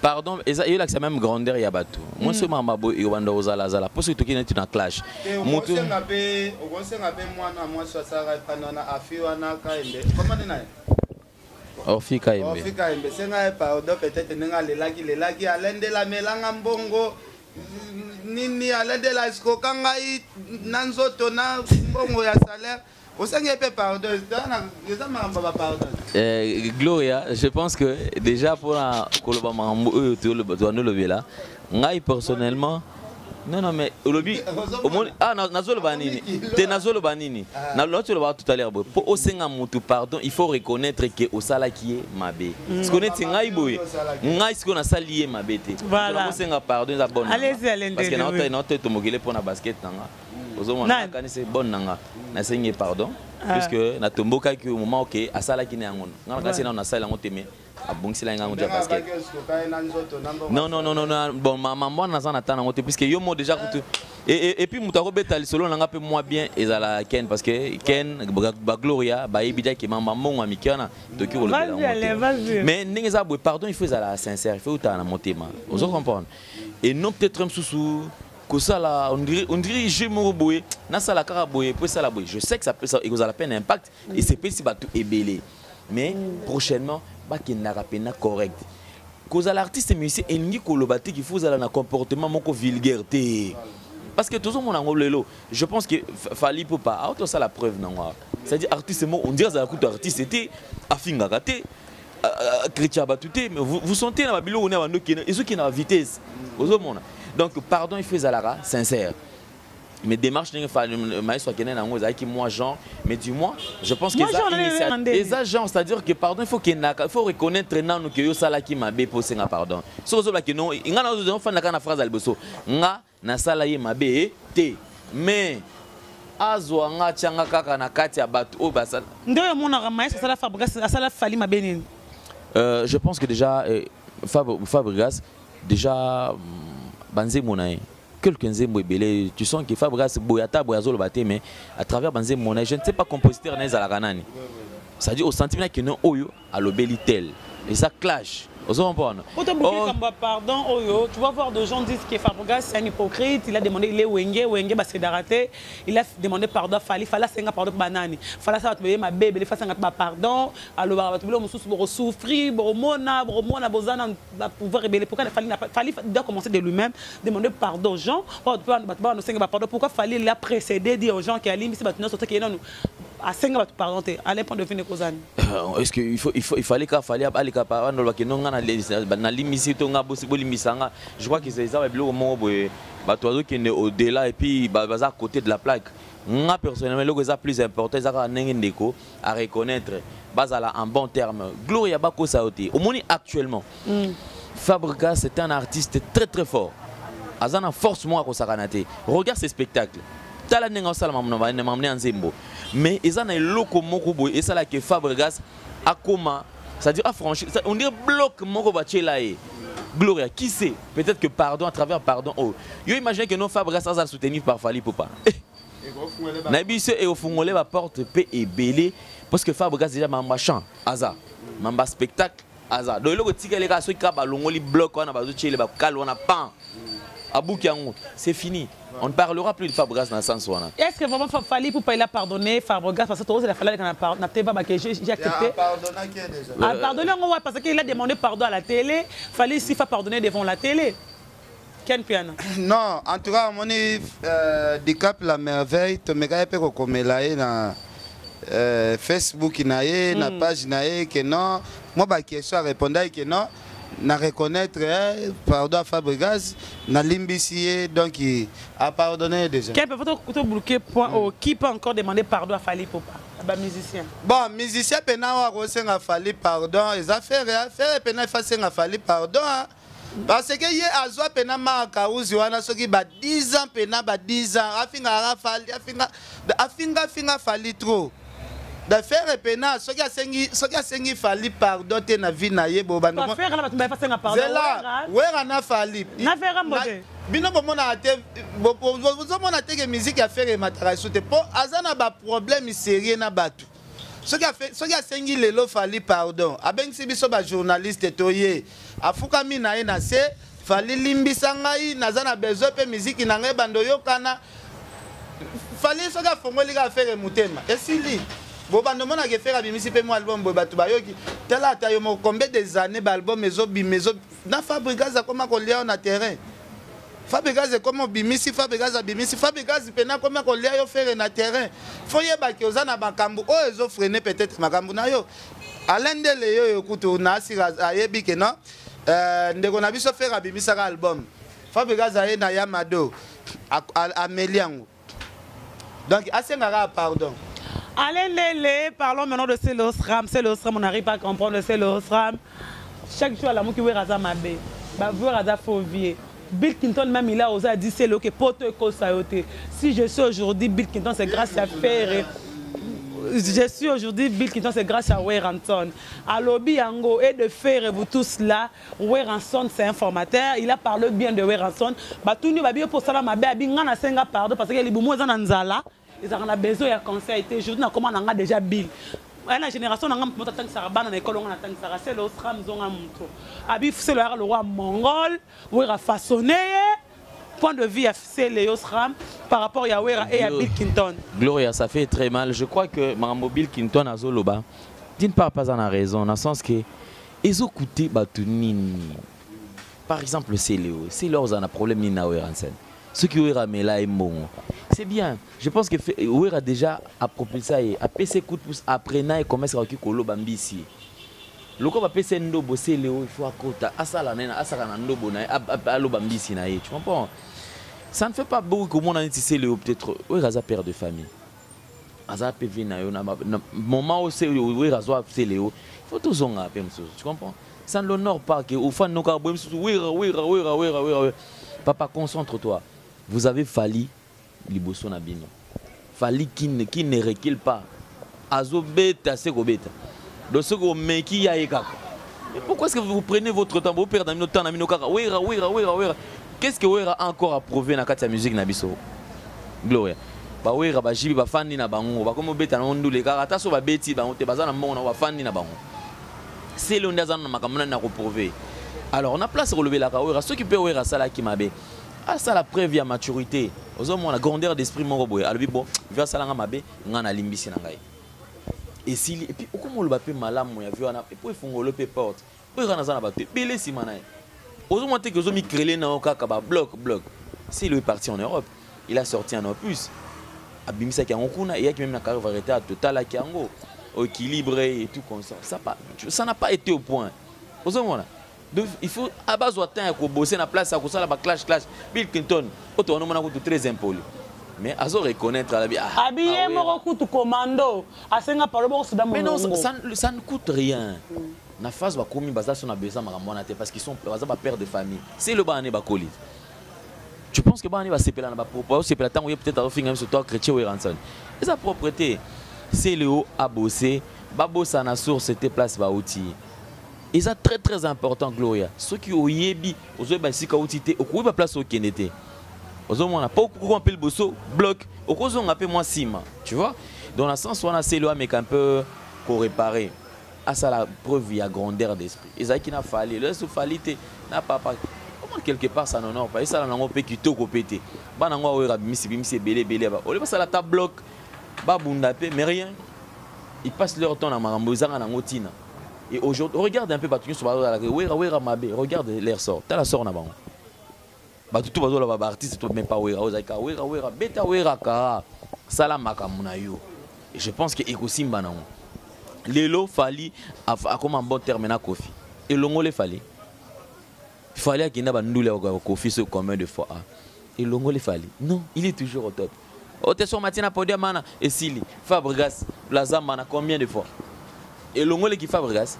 Pardon, eza la c'est même grandeur ya bato. Moi ce mama boye yo banda ozala zala. Parce que toki na na clash. Okosenga mpe mwana mwasi asalaka epanda wana afi wana kaembe komande na ye ofika yembe. ofika yembe senga ye pardon peut-être ndenge alelaki lelaki alendela melanga mbongo nini alendela esikoka ngai na nzoto na mbongo ya salaire Euh, Gloria, je pense que déjà pour la koloba mambo personnellement non non mais olobi ah na- nazoloba nini? te nazoloba nini? Oloba tout à l'heure mpo osenga pardon il faut reconnaître ke osalaki ye mabe. Siko neti ngai boye ngai sikoyo nasali ye mabe te. Voilà. osenga pardon eza bonne Allez-y, allez, parce que naota tomokele mpo na basket nanga. Ozomona Nani? nakanisi bonne nanga. Nasengi pardon. Ah. puisque natombokaki au moment oke asalaki na yango. Nga nakasi nano nasali yango te me abongisela ye ngango ja basket. Non non non non non bon mama mwana naza na temps nango te puisque yo mo déjà kutu et, et, et puis moto akobeta lisolo nanga mpe mwa bien ezala ken parce que ken ba- bagloria bayebi dia ke mama mbongo ya mike wana toki kolobela Vas-y, yango allez, te. vas-y. mais ndenge eza boye pardon il faut ezala sincère il faut otala na motema ozo comprendre. Et non peut-être mosusu kosala on dirait- on dirait jeu moko boye nasala kaka boye po esala boye. Je sais que ça peut- ça- ekozala mpe na impact esepelisi bato ebele mais prochainement bakendaka mpena correct. Kozala artiste musicien elingi koloba te faut ozala na comportement moko vulgaire parce que tozomona yango lelo je pense que Fa- fali popa awa tosala preuve nango c'est-à-dire artiste moko on dirait azala kutu artiste te afingaka te chrétien bato te mais vous, sentez na babiloko na bando kena ezokenda ba vitesse. Ozomona. Donc pardon il faut ezalaka sincère mais démarche ndenge maestro akende nango ezalaki moi genre mais du moins je pense que eza genre, c'est-à-dire que pardon il faut kendaka il faut reconnaître nanu ke yosalaki mabe mpo osenga pardon. Soki ozolobaki no nga naofandaka na phrase ya liboso nga nasala ye mabe te mais azwa nga kaka na kati ya bato oyo basala nde oyo omonaka maestro asala fabrigas asala fali mabe nini je pense que déjà, euh, Fab- Fabregas, déjà, hum, Banzemo na ye, quelques nzembo ebele, tu sens que Fabregas, boyata, boyazolo bate, mais à travers Banzemo na je ne sais pas compositeur na ezalaka nani. C'est-à-dire, au sentiment que non, oyo, alobeli tel. Et ça clash. Ozo comprendre. Pour te boucler comme bah, pardon, Oyo, tu vas voir des gens disent que Fabregas c'est un hypocrite, il a demandé, il est Wenge, Wenge, bah, c'est d'arrêter, il a demandé pardon à Fali, c'est un pardon pour banani, Fala ça va te payer ma bébé, il faut un pardon, alors bah, tu veux le pour souffrir, pour mona, pour mona, bozana, bah, pouvoir révéler, pourquoi Fali n'a Fali doit commencer de lui-même, demander pardon aux gens, pour bah, bah, nous senga pardon, pourquoi Fali l'a précédé, dire aux gens qui aliment, c'est bah, tu n'as sauté est à senga bah, pardon, à l'important de finir Kozani. Euh, est-ce que il faut il faut il fallait ka fallait aleka wana loba ke nonga na limisi to nga bolimbisa nga je crois que c'est ça biloko moko boye bato bazokende au delà et puis ba- baza à côté de la plaque. Nga personnellement eloko eza plus important eza kaka ndenge ndeko à reconnaître bazala en bon terme. Gloria bakosa yo te omoni actuellement. Fabregas c'est un artiste très très fort. Aza na force moko akosakana te regarde ce spectacle tala ndenge asalama mamne ya nzembo. Mais eza na eloko moko boye esalaki fabregas akoma. C'est-à-dire afranchir on dirait bloc moko batiela ye. Gloria qui sait? Peut-être que pardon à travers pardon oh. Yo imagine que non fabregas aza soutenu par fali popa. Nayebi biso eofungole baporte mpe ebele parce que fabregas déjà mamba champ aza. Mamba spectacle aza. Donc eloko etikali kaka soki kaka balongoli bloc wana bazotiele bakale wana pan. Abuki yango. C'est fini on ne parlera plus de fabregas na sens wana Est-ce que vraiment fa- Fali pour pas il a pardonné Fabregas parce que toi il a fallu qu'on a pardonné na teba que j'ai accepté. Ah, pardonner en ouais, parce qu'il a demandé pardon à la télé, fallait s'il faut pardonner devant la télé. Ken Piana. non en tout cas omoni euh, la merveille. Tomeka ye mpe kokomela ye na euh, facebook na ye na page na ke non. Mwa baquestion arépondaki ke non na reconnaître eh, pardon à fabregas nalimbisi ye donc i- apardonne ye déjà. Ken peut te bloquer point au qui peut encore demander pardon à Fali Popa, bah musicien. bon musicien mpena oyo akosenga fali pardon. Eza fere fere mpena efasenga fali pardon ah. parce que ye azwa mpena makauzi wana soki ba 10 ans mpena ba 10 ans. Afingaka fali afinga afinga afinga fali trop da fere mpena soki asengi soki asengi fali pardon te na vie na ye bo Toi faire là tu m'as fait un pardon. zela wera na fali bino bomonaka te bo- bo- bo- bozomona teke miziki ya fere emataka esu te mpo aza na baproblème sérieux na bato soki asengi lelo fali pardon. Abengisi biso bajournaliste toye afukami na ye na se fali limbisa ngai naza na besoin mpe miziki na ngai bando oyokana fali soki afongoli kaka fere motema esili bo bando omonaka efere abimisi mpe mwa album boye bato bayoki. Tala ata yo moko combien des années baalbum ezobima ezo na fabrigaz akoma kolia yo na terrain. Fabrigaz ekoma obimisi fabrigaz abimisi fabrigaz mpena akoma kolia yo fere na terrain. Fo yebaki oza na makambo oyo ezofrene peut-être makambo na yo. Alendele yo oyo kutu na asira ayebi ke no euh, ndeko na biso fere abimisaka album. Fabrigaz aye na yamado. Ameli yango. Donc asengaka pardon Allez, les, les, parlons maintenant de Célos Ram. Célos Ram, on n'arrive pas à comprendre Célos Ram. Chaque jour, la mou qui veut raza ma bé. Bah, veut raza fauvier. Bill Clinton, même, il a osé dire c'est le que poto et kosayote. Si je suis aujourd'hui, Bill Clinton, c'est grâce à faire. je suis aujourd'hui Bill Clinton, c'est grâce à Weranson. À Lobby Yango et de faire vous tous là, Weranson c'est un formateur, il a parlé bien de Weranson. Batuni babi pour ça ma bé abi ngana senga pardon parce que les boumou ezana nzala, ils ont besoin de conseil été aujourd'hui na comment on a déjà Bill? la génération nanga moto atangisaka bana na ekolo ngo natangisaka se lo sram zonga moto abi se lo yaka le roi mongol wera façonné ye point de vue à Léo Sram par rapport à Yawera et à Bill Clinton Gloria, ça fait très mal. Je crois que Marambo Bill Clinton a Zoloba, d'une part, pas en a raison, dans le sens que ils ont coûté Batunini. Par exemple, c'est Léo. C'est là où on a problème ni na Weransen. Ce qui Wera Mela est bon. C'est bien. Je pense que Wera déjà a propulsé ça a PC coup de pouce après na et commence à Kolo Bambisi. loko bapesi ndobo se leo il faut akota asala nena asala na ndobo na ye aloba mbisi na tu comprends? Ça ne fait pas beaucoup komona neti se leo peut-être. Oyo aza père de famille. Aza vi na yo na moment oyo se oyo azwa se leo il faut tozonga mpe mosusu tu comprends? Ça ne l'honore pas que ofani noka boye mosusu wera wera wera wera wera papa concentre toi vous avez fali liboso na bino. Fali qui ne, qui ne recule pas. Azobeta se kobeta donc soki omeki ya ye kaka? Pourquoi est ce que vous prenez votre temps? Boperdre na bino temps na bino kaka? Wera wera wera wera qu'est ce que wera encore à prouver na kati ya musique na biso gloria. Bawera bajibi bafandi na bango. Bakomi obeta nango ndule kaka ata so babeti bango te baza na mbongo nango bafandi na bango. Sele nde aza na makambo nani na koprouve alors na place kolobelaka wera soki mpe wera asalaki mabe asala preuve ya maturité. Ozomona grandeur d'esprit moko boye alobi bo vi asalanga mabe ngai nalimbisi na ngai esili epuis okomoloba mpe malamu ya vi wana epo efungolo mpe porte. Po eka naza na bato ebele nsima na ye ozomona te ke ozomikrele na yo kaka babloc bloc s'il est parti en europe il a sorti un opus abimisaki yango kuna eyaki même na carrière variété atotalaki yango équilibre et tout comme ça. Ça n'a pas été au point. Ozomona donc il faut abazwa temps ya kobose na place ya kosala baclash clash bill clinton oyo towanomona kutu très impoli. Mais azo reconnaître alabi ah, abi ye moko kutu commando. Asenga palo boko suda mais non ça, ça, ne coûte rien. Na phase bakomi baza so na besoin makambo wana te parce qu'ils sont baza bapère de famille. C'est le bana ne bakoli tu penses que bana ne basepela na bapropos basepela ntango ye peut-être azofinga miso to chrétien weranson eza propre te c'est le haut abose babosa na source te place bauti eza très très important gloria. Soki oyebi ozoyeba esika outi te okoyeba place okende te ozomona mpo okokoma mpe liboso bloc. Okozonga mpe mwa nsima tu vois. Dans na sens wana selo ameka mpe korépare asala preuve ya grandeur d'esprit. Ezalaki na fali leso fali te na papa comment quelque part ça n'honore pas. Esala nango mpe kitoko mpe te bana yango aoyera bimisi bimisi ebele ebele ole basala ta bloc. Babunda mpe mais rien. Ils passent leur temps na makambo ezanga nango ntina et aujourd'hui regarde un peu mabe regarde leur sort. Tala sort na bango bato tu bazoloba baartiste to même pas wera ozalaka wera wera beta wera kara sala makambo na yo et je pense que ekosimba nango lelo fali af- akoma en bon terme na kofi. Elongolo efali fali. Akenda bandula ya kofi ce combien de fois ah. elongolo efali non il est toujours au top. Oteso matie na podium mana esili fabregas lazamba na combien de fois? Elongoleki fabregas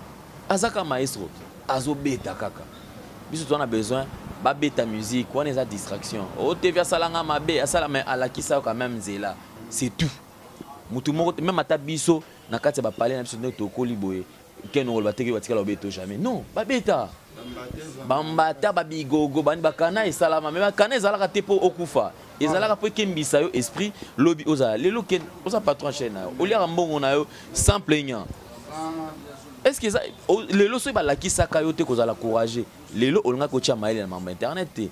azaka maestro azobeta kaka. Biso toza na besoin babeta musique wana eza distraction. Otevi asalanga mabe asala me alakisa yo quand même nzela. C'est tout. Motu moko même ata biso na kati ya bapale na biso nde tokoli boye. Keno koloba teke babeto jamais. Non babeta. Bambata babigogo bani bakana esalama. Me bakana ezalaka te mpo okufa. Ezalaka mpo ekembisa yo esprit. Lobi ozala. Lelo oza patron chaine na yo. Yo sans plaignant est ce que eza o- lelo soki balakisaka yo te kozala courageux lelo olingaki kotia mayele na mambo internet te.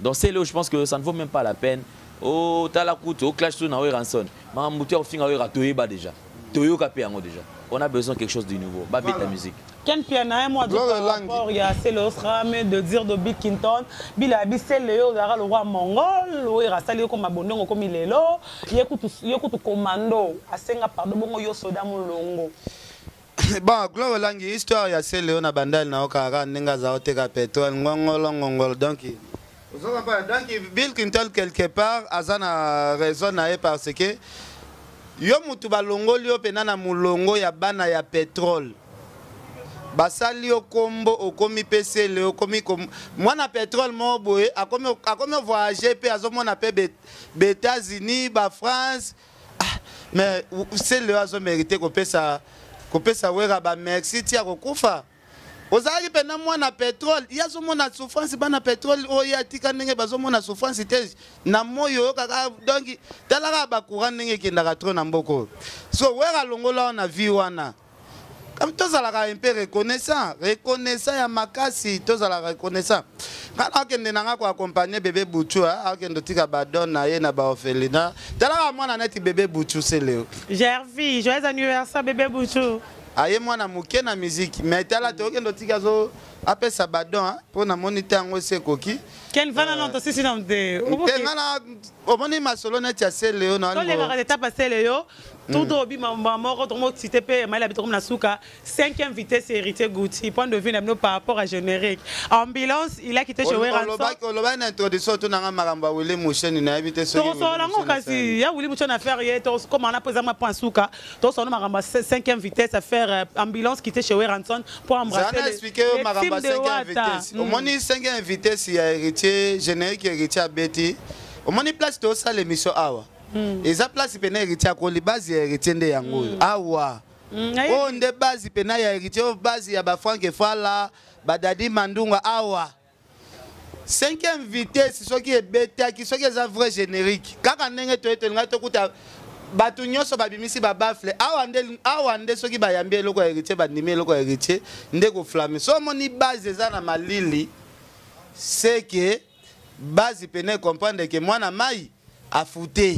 Donc c'est lelo je pense que ça ne vaut même pas la peine. Otala kutu oclash so na oyo ranson makambo te akofinga oyo toyeba déjà. Toyoka mpe yango déjà. On a besoin de quelque chose de nouveau. Babeta musique. Ken pia na ye mwa Gloire par Langi. rapport ya sele osram de dire de bill clinton yabi sele yo ozalaka le roi mongol oyo asali yo koma bondongo komi lelo ye kutu ye kutu commando. Asenga pardon bongo yo soda molongo bon gloire olangi histoire ya se leo na bandali na yo kaka ndenge aza oteka pétrole ngongolo ngongolo. Donc donc bill clinton quelque part aza na raison na ye parce que yo mutu balongoli yo mpena na molongo ya bana ya pétrole. Basali yo kombo okomi mpe sele okomi kom- mwana pétrole moko boye akomi akomi voyage mpe azomona mpe be- baétats-unis bafrance Ah, mais sele oyo azomérite kopesa kopesa wera bamerci ti ya kokufa ozalaki mpena mwana petrole ye azomona souffrance bana petrole oyo atika ndenge bazomona souffrance te. Na moi oyo kaka donk talaka bacourant ndenge ekendaka tro na mboka oyo. So wera longola wana vi wana kami tozalaka mpe reconnaissant reconnaissant ya makasi tozalaka reconnaissant. Nga na akende nanga koakompagne bebe butu akende otika badon na ye na baorphelina talaka mwana neti bebe butu seleo gervi joyeux anniversaire bébé bouchou aye mwana moke na miziki me tala tokende otika azo apesa badon mpo namoni te yango esi ekoki. Ken vana non tosisi nam te te nga na omoni masolo neti ya seleo tolekaka te ta pasele yo tuto obima moko tomocite mpe mayela bito komi na suka cinquième vitesse héritier gouti point de vue na bino par rapport à générique. Ambulance il a quitté chez weranso olobaki na introduction otunanga makambo ya wili musheni nayebi te soki tokosola yango kasi ya wili affaire ye tokomana mpo ezanga point suka tokosola makambo ya cinquième vitesse affaire ambulance quitté chez weranson mpo zana explike yo makambo ya cinquième vitesse. Omoni cinquième vitesse ya héritier générique héritier abeti omoni place tosala émission awa. Eza place pene héritier akoli base ya héritier nde yango oyo. Awa. Oyo nde base pena ya héritier oyo base ya bafranke fala badadi mandunga awa. Cinquième vitesse soki ebetaki soki eza vrai générique. Kaka ndenge toye tolingai tokuta bato nyonso babimisi babafle awa nde awa nde soki bayambi eloko ya héritier bandimi eloko ya héritier nde koflame so omoni base eza na malili seke base pene comprendre ke mwana mai afute.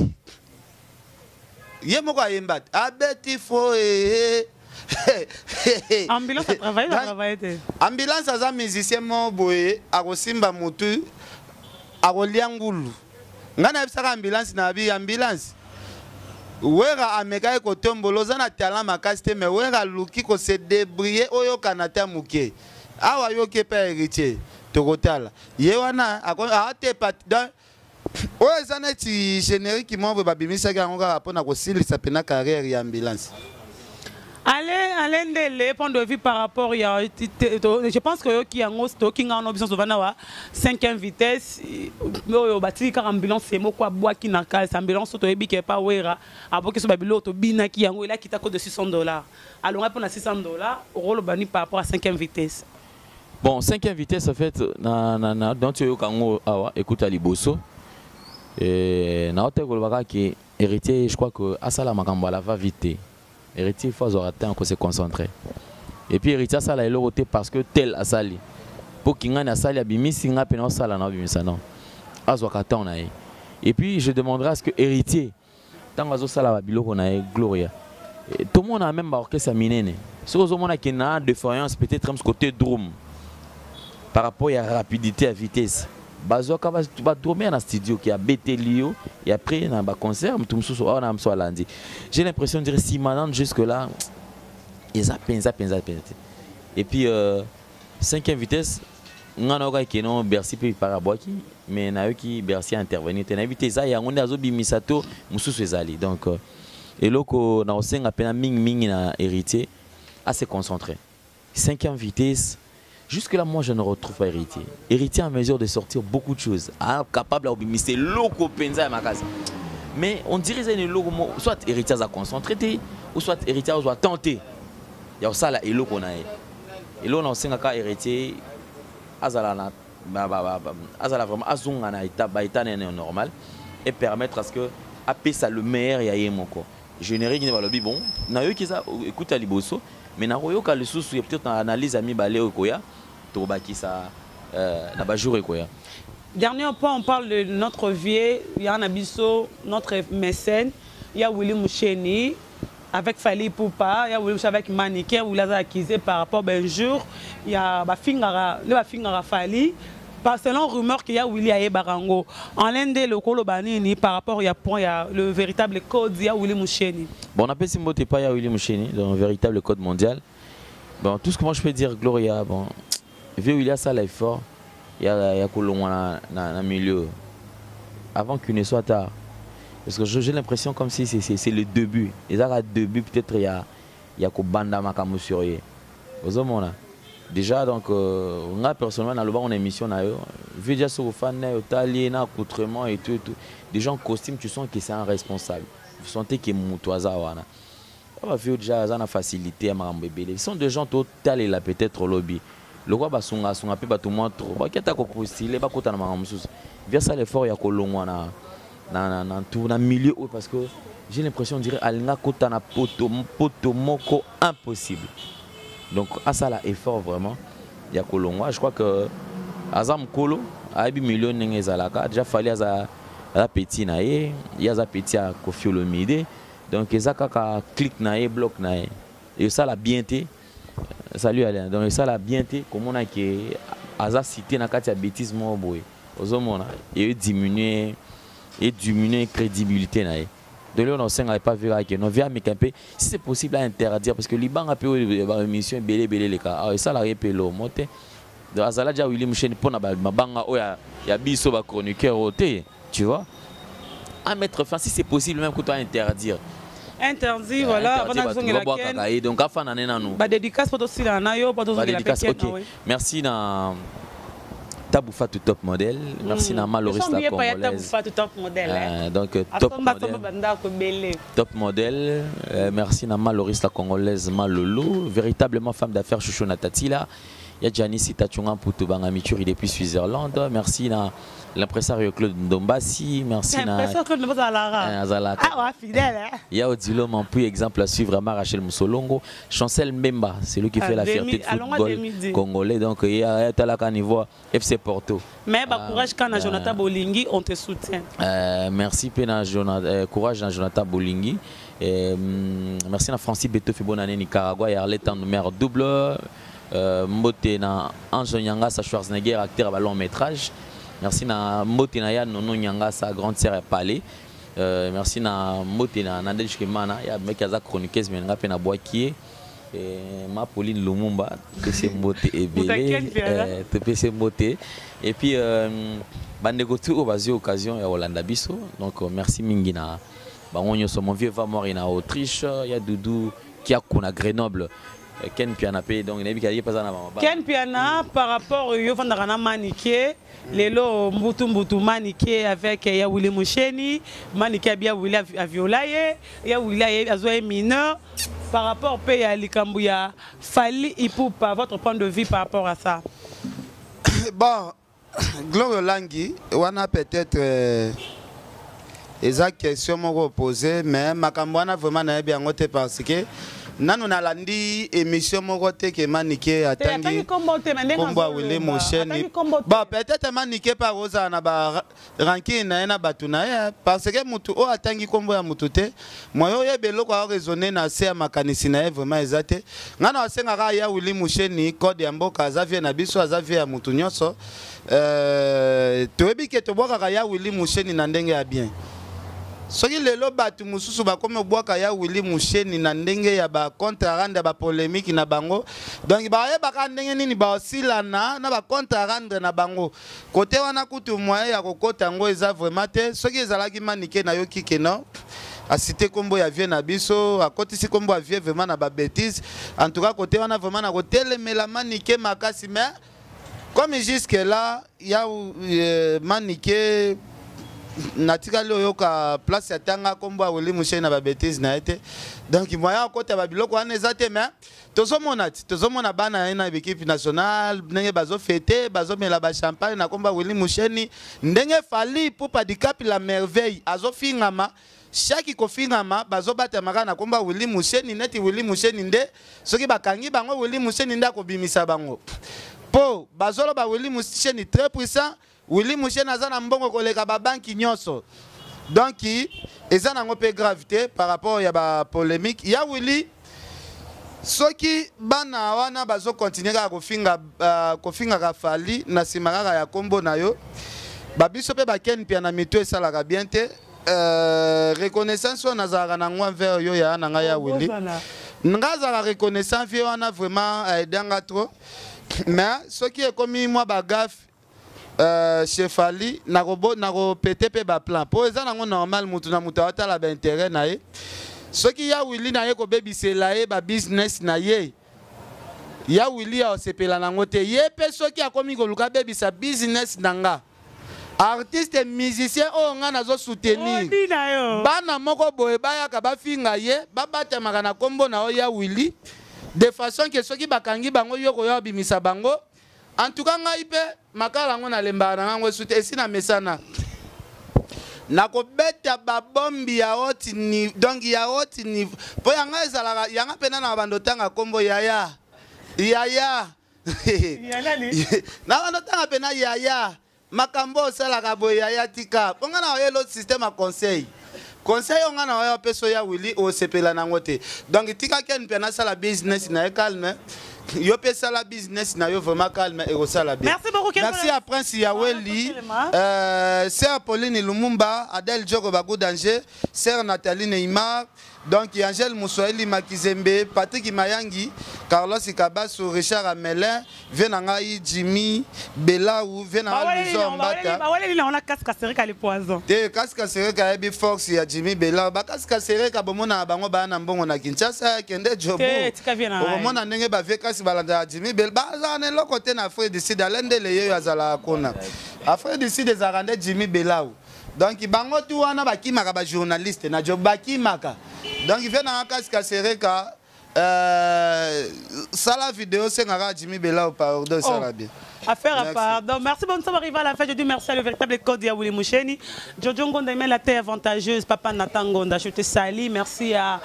Ye moko ayemba te abeti fo ee ambulance atravaille atravaille te. Ambulance aza musicien mo boye akosimba motu akolia ngulu. Ngai nayebisaka ambulance na bi ambulance wera amekaki kotombola oza na talent makasi te me wera aluki kose débrie oyokana te moke awa yoki epe héritier tokotala. Ye wana atepa oyo eza neti générique mo boye babimisaki yango kaka mpona kosilisa mpena carrière ya ambulance ale ndele point de vue par rapport ya je pense que oyoki yango toyoki nga wana biso tozovanda wa cinquième vitesse oyo batiki kaka ambulance moko abwaki na kasi ambulance oyo toyebi ke epa wera aboki so babiloko tobinaki yango elaki tako de 600 dollars. Alonga mpo na 600 dollars okoloba ni par rapport à cinquième vitesse. Bon cinquième vitesse en fait na, na, na, donc toyoka yango awa ekuta liboso naote koloba kaka ke héritier je crois que asala makambo alava vite. te héritier faut azwaka temps ko se concentrer. Et puis héritier asala eloko te parce que tel asali mpo kingani asali abimisi nga mpe naosala na obimisa non azwaka temps na et puis je demanderai à ce que héritier ntango azosala babiloko na ye gloria. Tomona même baorchestre minene. Soki ozomona ke na défaillance peut-être même côté drum par rapport ya rapidité ya vitesse bazwaka badromere na studio ki abeteli yo et après na baconcert motu mosusu awa na mosusu alandi j'ai l'impression dire simanante jusque là eza mpenza mpenza mpenza te et puis euh, cinquième vitesse nga nayoka keno bercy mpe bipara abwaki mais nayoki bercy intervenir te nayebi te eza yango nde azobimisa to mosusu ezali donc euh, eloko na kosenga mpena mingimingi na héritier ase concentré. Cinquième vitesse Jusque-là, moi, je ne retrouve pas héritier. Héritier en mesure de sortir beaucoup de choses. Ah, capable d'obéir loco penza ma case. Mais on dirait que logo soit héritier à concentrer ou soit héritier à tenter. Il y a ça là et loco na. Et là on a un héritier azala na azala vraiment azunga na état ba état normal et permettre à ce que apé ça le meilleur ya yemoko. Générique ne le bon. Na yo qui ça écoute à liboso mais na koyoka lisusu peut-être na analyse ya mibale oyo koya tobakisa na bajour ekoya Dernier point, on parle de notre vieux, Yann Abisso, notre mécène, il y a Willy Moucheni, avec Fali Poupa, il y a Willy avec Maniké, où il a acquisé par rapport à un jour, il y a Bafingara Fali, selon rumeur qu'il y a Willy Aye Barango. En l'Inde, le Kolo Banini, par rapport à point, il y a le véritable code, il y a Willy Moucheni. Bon, on appelle Simbote pas, il y a Willy Moucheni, dans le véritable code mondial. Bon, tout ce que moi je peux dire, Gloria, bon, vu il y a ça là fort, il y a, il y a Kolomwa dans le milieu. Avant qu'il ne soit tard. Parce que j'ai l'impression comme si c'est le début. Et ça, le début, peut-être il y a, il y a Banda Makamu sur. Vous voyez, déjà donc euh, nga personnellement na loba on émission na yo vu déjà sur fan na yo talier na accoutrement et tout des gens costume tu sens que c'est un responsable sente ke moto aza wana bavio déjà aza na facilité ya makambo ebele sont des gens totalela peut-être olobi lokwa basungasunga mpe bato mwa tro baki ata kopostile bakota na makambo via ya kolongwa na, na, na, na, na milieu parce que j'ai l'impression on dirait alinga kota na poto, poto moko impossible. Donc asala effort vraiment ya kolongwa. Je crois que aza mokolo ayebi milio ndenge ezalaka. Déjà fali aza petit na ye. Ye aza petit ya kofi olomide donc eza kaka clique na ye bloc na ye. Esala bien salut alain. Donc esala bien te komona ke aza cité na kati ya bétise moko boye ozomona ediminue ediminue crédibilité na ye de lelo naosenga epa vira ke no via ameka mpe si c'est possible à interdire parce que libanga mpe oyo baémission ebele ebele eleka esalaka ye mpe lomo te azala dia willi musheni mpo na mabanga oyo ya- biso bachroniqueur oyo te tu vois. À mettre fin si c'est possible même kuto à interdire interdit voilà Interdire bana bato kozongela babwakaka ken donc afanda ne nanu badédicace mpo tosila na yo mpe Badédicace, ken ok. Merci na Tabou Fatou Top Model. Merci na Maloris la Congolaise. fatu top modèle Euh, donc euh, Top asomba somba Model. Top Model. Euh, merci na Maloris la Congolaise Malolo. Véritablement femme d'affaires Chouchou Natatila. Il y a Janice Itachunga Poutou Bangamituri depuis Suisse-Irlande. Merci na l'impresario Claude. Merci impression que nous à Lara euh, Azalaka. ah ouais fidèle hein Il y a Odilo Mampu, exemple à suivre, vraiment Rachel Moussolongo. Chancel Mbemba, c'est lui qui À fait la demi- fierté de à football congolais. Donc il y a Talaka niveau FC Porto. mais bah courage quand euh, Jonathan Bolingi on te soutient Euh, merci Pena Jonathan, euh, courage à Jonathan Bolingi. Euh, merci à Francis Beto bonne année Nicaragua et Arlette en numéro double. Euh, Mbote na Ange Nyangasa Schwarzenegger acteur à long métrage. Merci na Mbote na ya Nono Nyangasa grande sœur à Palais. Euh, merci na Mbote na Nadel Shkemana ya mec aza chroniqueuse mais nga pe na Boakie. Et ma Pauline Lumumba, PC Mbote Fiala. euh, Mbote. Et puis euh, bandeko tu oyo bazwi occasion ya kolanda biso donc merci mingi na bango nyonso mon vieux va mori na autriche ya dudu kiaku na grenoble ken piana mpe donc ye mpe aza na bamaba ken piana par rapport yo vandaka na manike lelo mbutu mbutu manike avec ya wili musheni manike abi ya wili avi- aviola ye ya ye mineur. Par rapport mpe ya likambo ya fali ipupa votre point de vue par rapport à ça? Bon gloire olangi wana peut-être euh, eza question moko opposé mais makambo wana vraiment nayebi yango te parce que nanu nalandi émission moko te ke manike atangi kombo mosheni. kombo te. bon peut-être manike mpe akozala na barankine na ye na bato na ye parce que mutu oyo atangi kombo ya mutu te moye oyeba eloko aoraisonne na se ya makanisi na ye vraiment eza te. Ngai na basengaka ya wili musheni code ya mboka aza vie na biso aza vie ya mutu nyonso. Euh, toyebi ke tobwakaka ya wili musheni na ndenge ya bien soki lelo bato mosusu bakomi obwaka ya wili musheni na ndenge ya bacontrarande ya bapolémike na bango donc bayebaka ndenge nini? Baosilana na bacontrarande na bango. Kote wana kutu moye ya kokota yango eza vraiment te. Soki ezalaki manike nayoki keno asite nkombo ya vie na biso akotisi nkombo ya vie vraiment na babétise en tout cas kote wana vraiment na kotelemela manike makasi mais comme jusque là ya euh, manike natikali oyoka place atanga nkombo ya wili mushei na babétise na ye te. Donc moya akota babiloko wana eza te mais tozomona ti tozomona bana na ye na ekipe nationale ndenge bazofete bazomela bachampagne na nkombo ya wili musheni ndenge fali pupa dikapi la merveille azofingama shaki kofingama bazobatamaka na nkombo wili musheni neti wili musheni nde. Soki bakangi bango wili musheni nde akobimisa bango. Mpo bazoloba wili musheni très puissant wili musheni aza na mbongo koleka babanki nyonso. Donc eza nango mpe grave te par rapport ya bapolémique ya wili soki bana wana bazokontinue kaka kofinga uh, kofingaka fali na nsima kaka ya nkombo na yo babiso mpe bakeni pia na mito esalaka bien te. Uh, reconnaissance oyo nazalaka nango envers yo ya na ngai ya wili Ozala. nga azalaka reconnaissant vie wana vraiment aedanga trop. Mais soki ekomi mwa bagafe euh, chefali nakopete mpe baplan mpo eza nango normal mutu na mutu aotala baintere na ye. Soki ya wili na ye kobebisela ye babusiness na ye ya wili aosepela nango te. Ye mpe soki akomi koluka abebisa business na nga artiste musicien oyo ngai nazosoutenir yo. Bana moko boye bayaka bafinga ye babatamaka na nkombo na oyo ya willi de façon ke soki bakangi bango yo koya obimisa bango en tout cas ngai mpe makala yango nalembaka na ngango esute esi na mesana nakobeta babombi ya niveau donc ya haute niveau. Mpo yanga ezalaka yanga mpena na bando tanga nkombo yaya. Yaya. Na bando tanga mpena yaya. Makambo osalaka boye yaya tika. Mpo nga na oye lot système ya conseil. Conseil oyo nga na oyo apesa oya wili osepela nango te. Donc tika keni mpe nasala business na ye calme yo mpe sala business na yo vraiment calme ekosala bien. Merci beaucoup, merci à prince yaweli Absolument. euh, sœur pauline lumumba adèle jogo bago danger sœur nathalie neymar donc angèle moswahili makizembe patrik mayangi carlos kabaso richard amelin vie na ngai jimmy belau vie na ngai le poison. Te kasi kasereka ayebi force ya jimmy belau bakasi kasereka bomonaka bango baya na mbongo na kinshasa akende jobu. Te, tika vie na ngai. okomona ndenge bavie kasi balandaka jimmy bel bazala na eloko te na afrique du sud ale ndele ye oyo azalaka kuna. Afrique du sud ezalaka nde jimmy belau donc bango tu wana bakimaka bajournaliste na job bakimaka donc vie nanga kasi kasereka euh, sala video osengaka jimmy belau pardon osala bien Affaire à part. Donc, merci, bonne soirée, arrivé à la fin. Je dis merci à le véritable code à Willy Moucheni. Jojo Ngonda, aimait la terre avantageuse. Papa Nathan Ngonda, je te salue. Merci à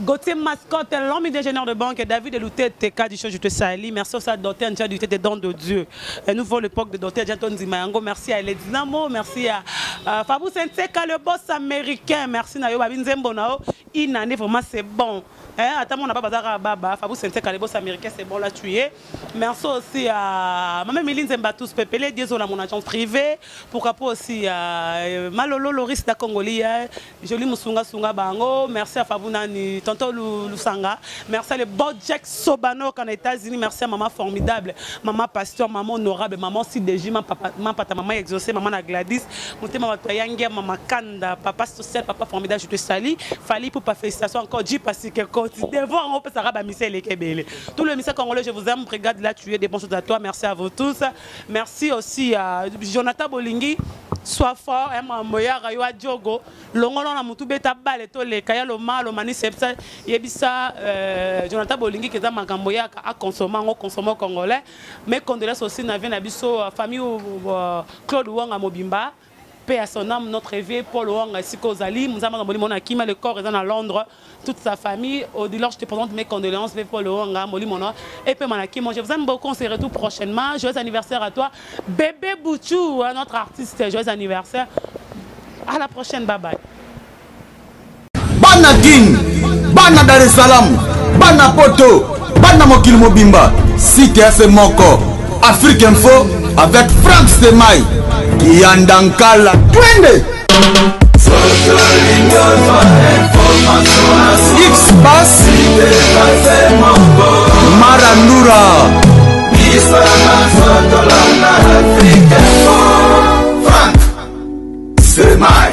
Gauthier Mascotte, l'homme d'ingénieur de banque. David Elouté, TK du show, je te salue. Merci aussi à Doté Andja du des dons de Dieu. Et nous voulons l'époque de Doté Mayango. Merci à Eledinamo. Merci à euh, Fabou Senseka, le boss américain. Merci Nayo Babinzembo Nao. Inane, vraiment, c'est bon. Hein, attends, mon papa Bazara Baba, Fabou Senseka, le boss américain, c'est bon, là, tu es. Merci aussi à Maman Méline Zembatus Pepele, Dieu mon agence privée. Pourquoi pas aussi à euh, Malolo Loris da Congoli, hein, Joli Musunga Sunga Bango. Merci à Fabunani, Tonton Lu- Lusanga. Merci à le bon Jack Sobano en États-Unis. Merci à maman formidable, maman pasteur, maman honorable, maman Sidéji, maman papa, maman pata, maman maman na Gladys. Moutema Watoyangia, maman Kanda, papa social, papa formidable, je te salue. Fali pour pas félicitations encore, dis parce tu devant, s'arraber à Michel et Kebele. Tout le message congolais, je vous aime. Regarde là, tu es des bonnes choses à toi. Merci à vous tous. Merci aussi à Jonathan Bolingi. Sois fort, hein, moya rayo diogo. Longono na mutu beta bale to le kaya lo malo mani sepsa yebisa euh, Jonathan Bolingi est makambo ya a consommer ngo consommer congolais. Mais condoléances aussi na vie na biso euh, famille euh, Claude Wanga Mobimba. Paix à son âme, notre éveil, Paul Wang, ainsi qu'Ozali, Mouzama Moli Monakima, le corps est à Londres, toute sa famille. Au-delà, je te présente mes condoléances, avec Paul Wang, Moli Mona, et puis Monakima. Je vous aime beaucoup, on se retrouve prochainement. Joyeux anniversaire à toi. Bébé Bouchou, hein, notre artiste, joyeux anniversaire. À la prochaine, bye bye. bana kin bana dar es salaam bana poto bana mokili mobimba site efe moko Afrique Info avec Franck Stemai Yandankala. Twende. X-Bass Marandura Frank Stemai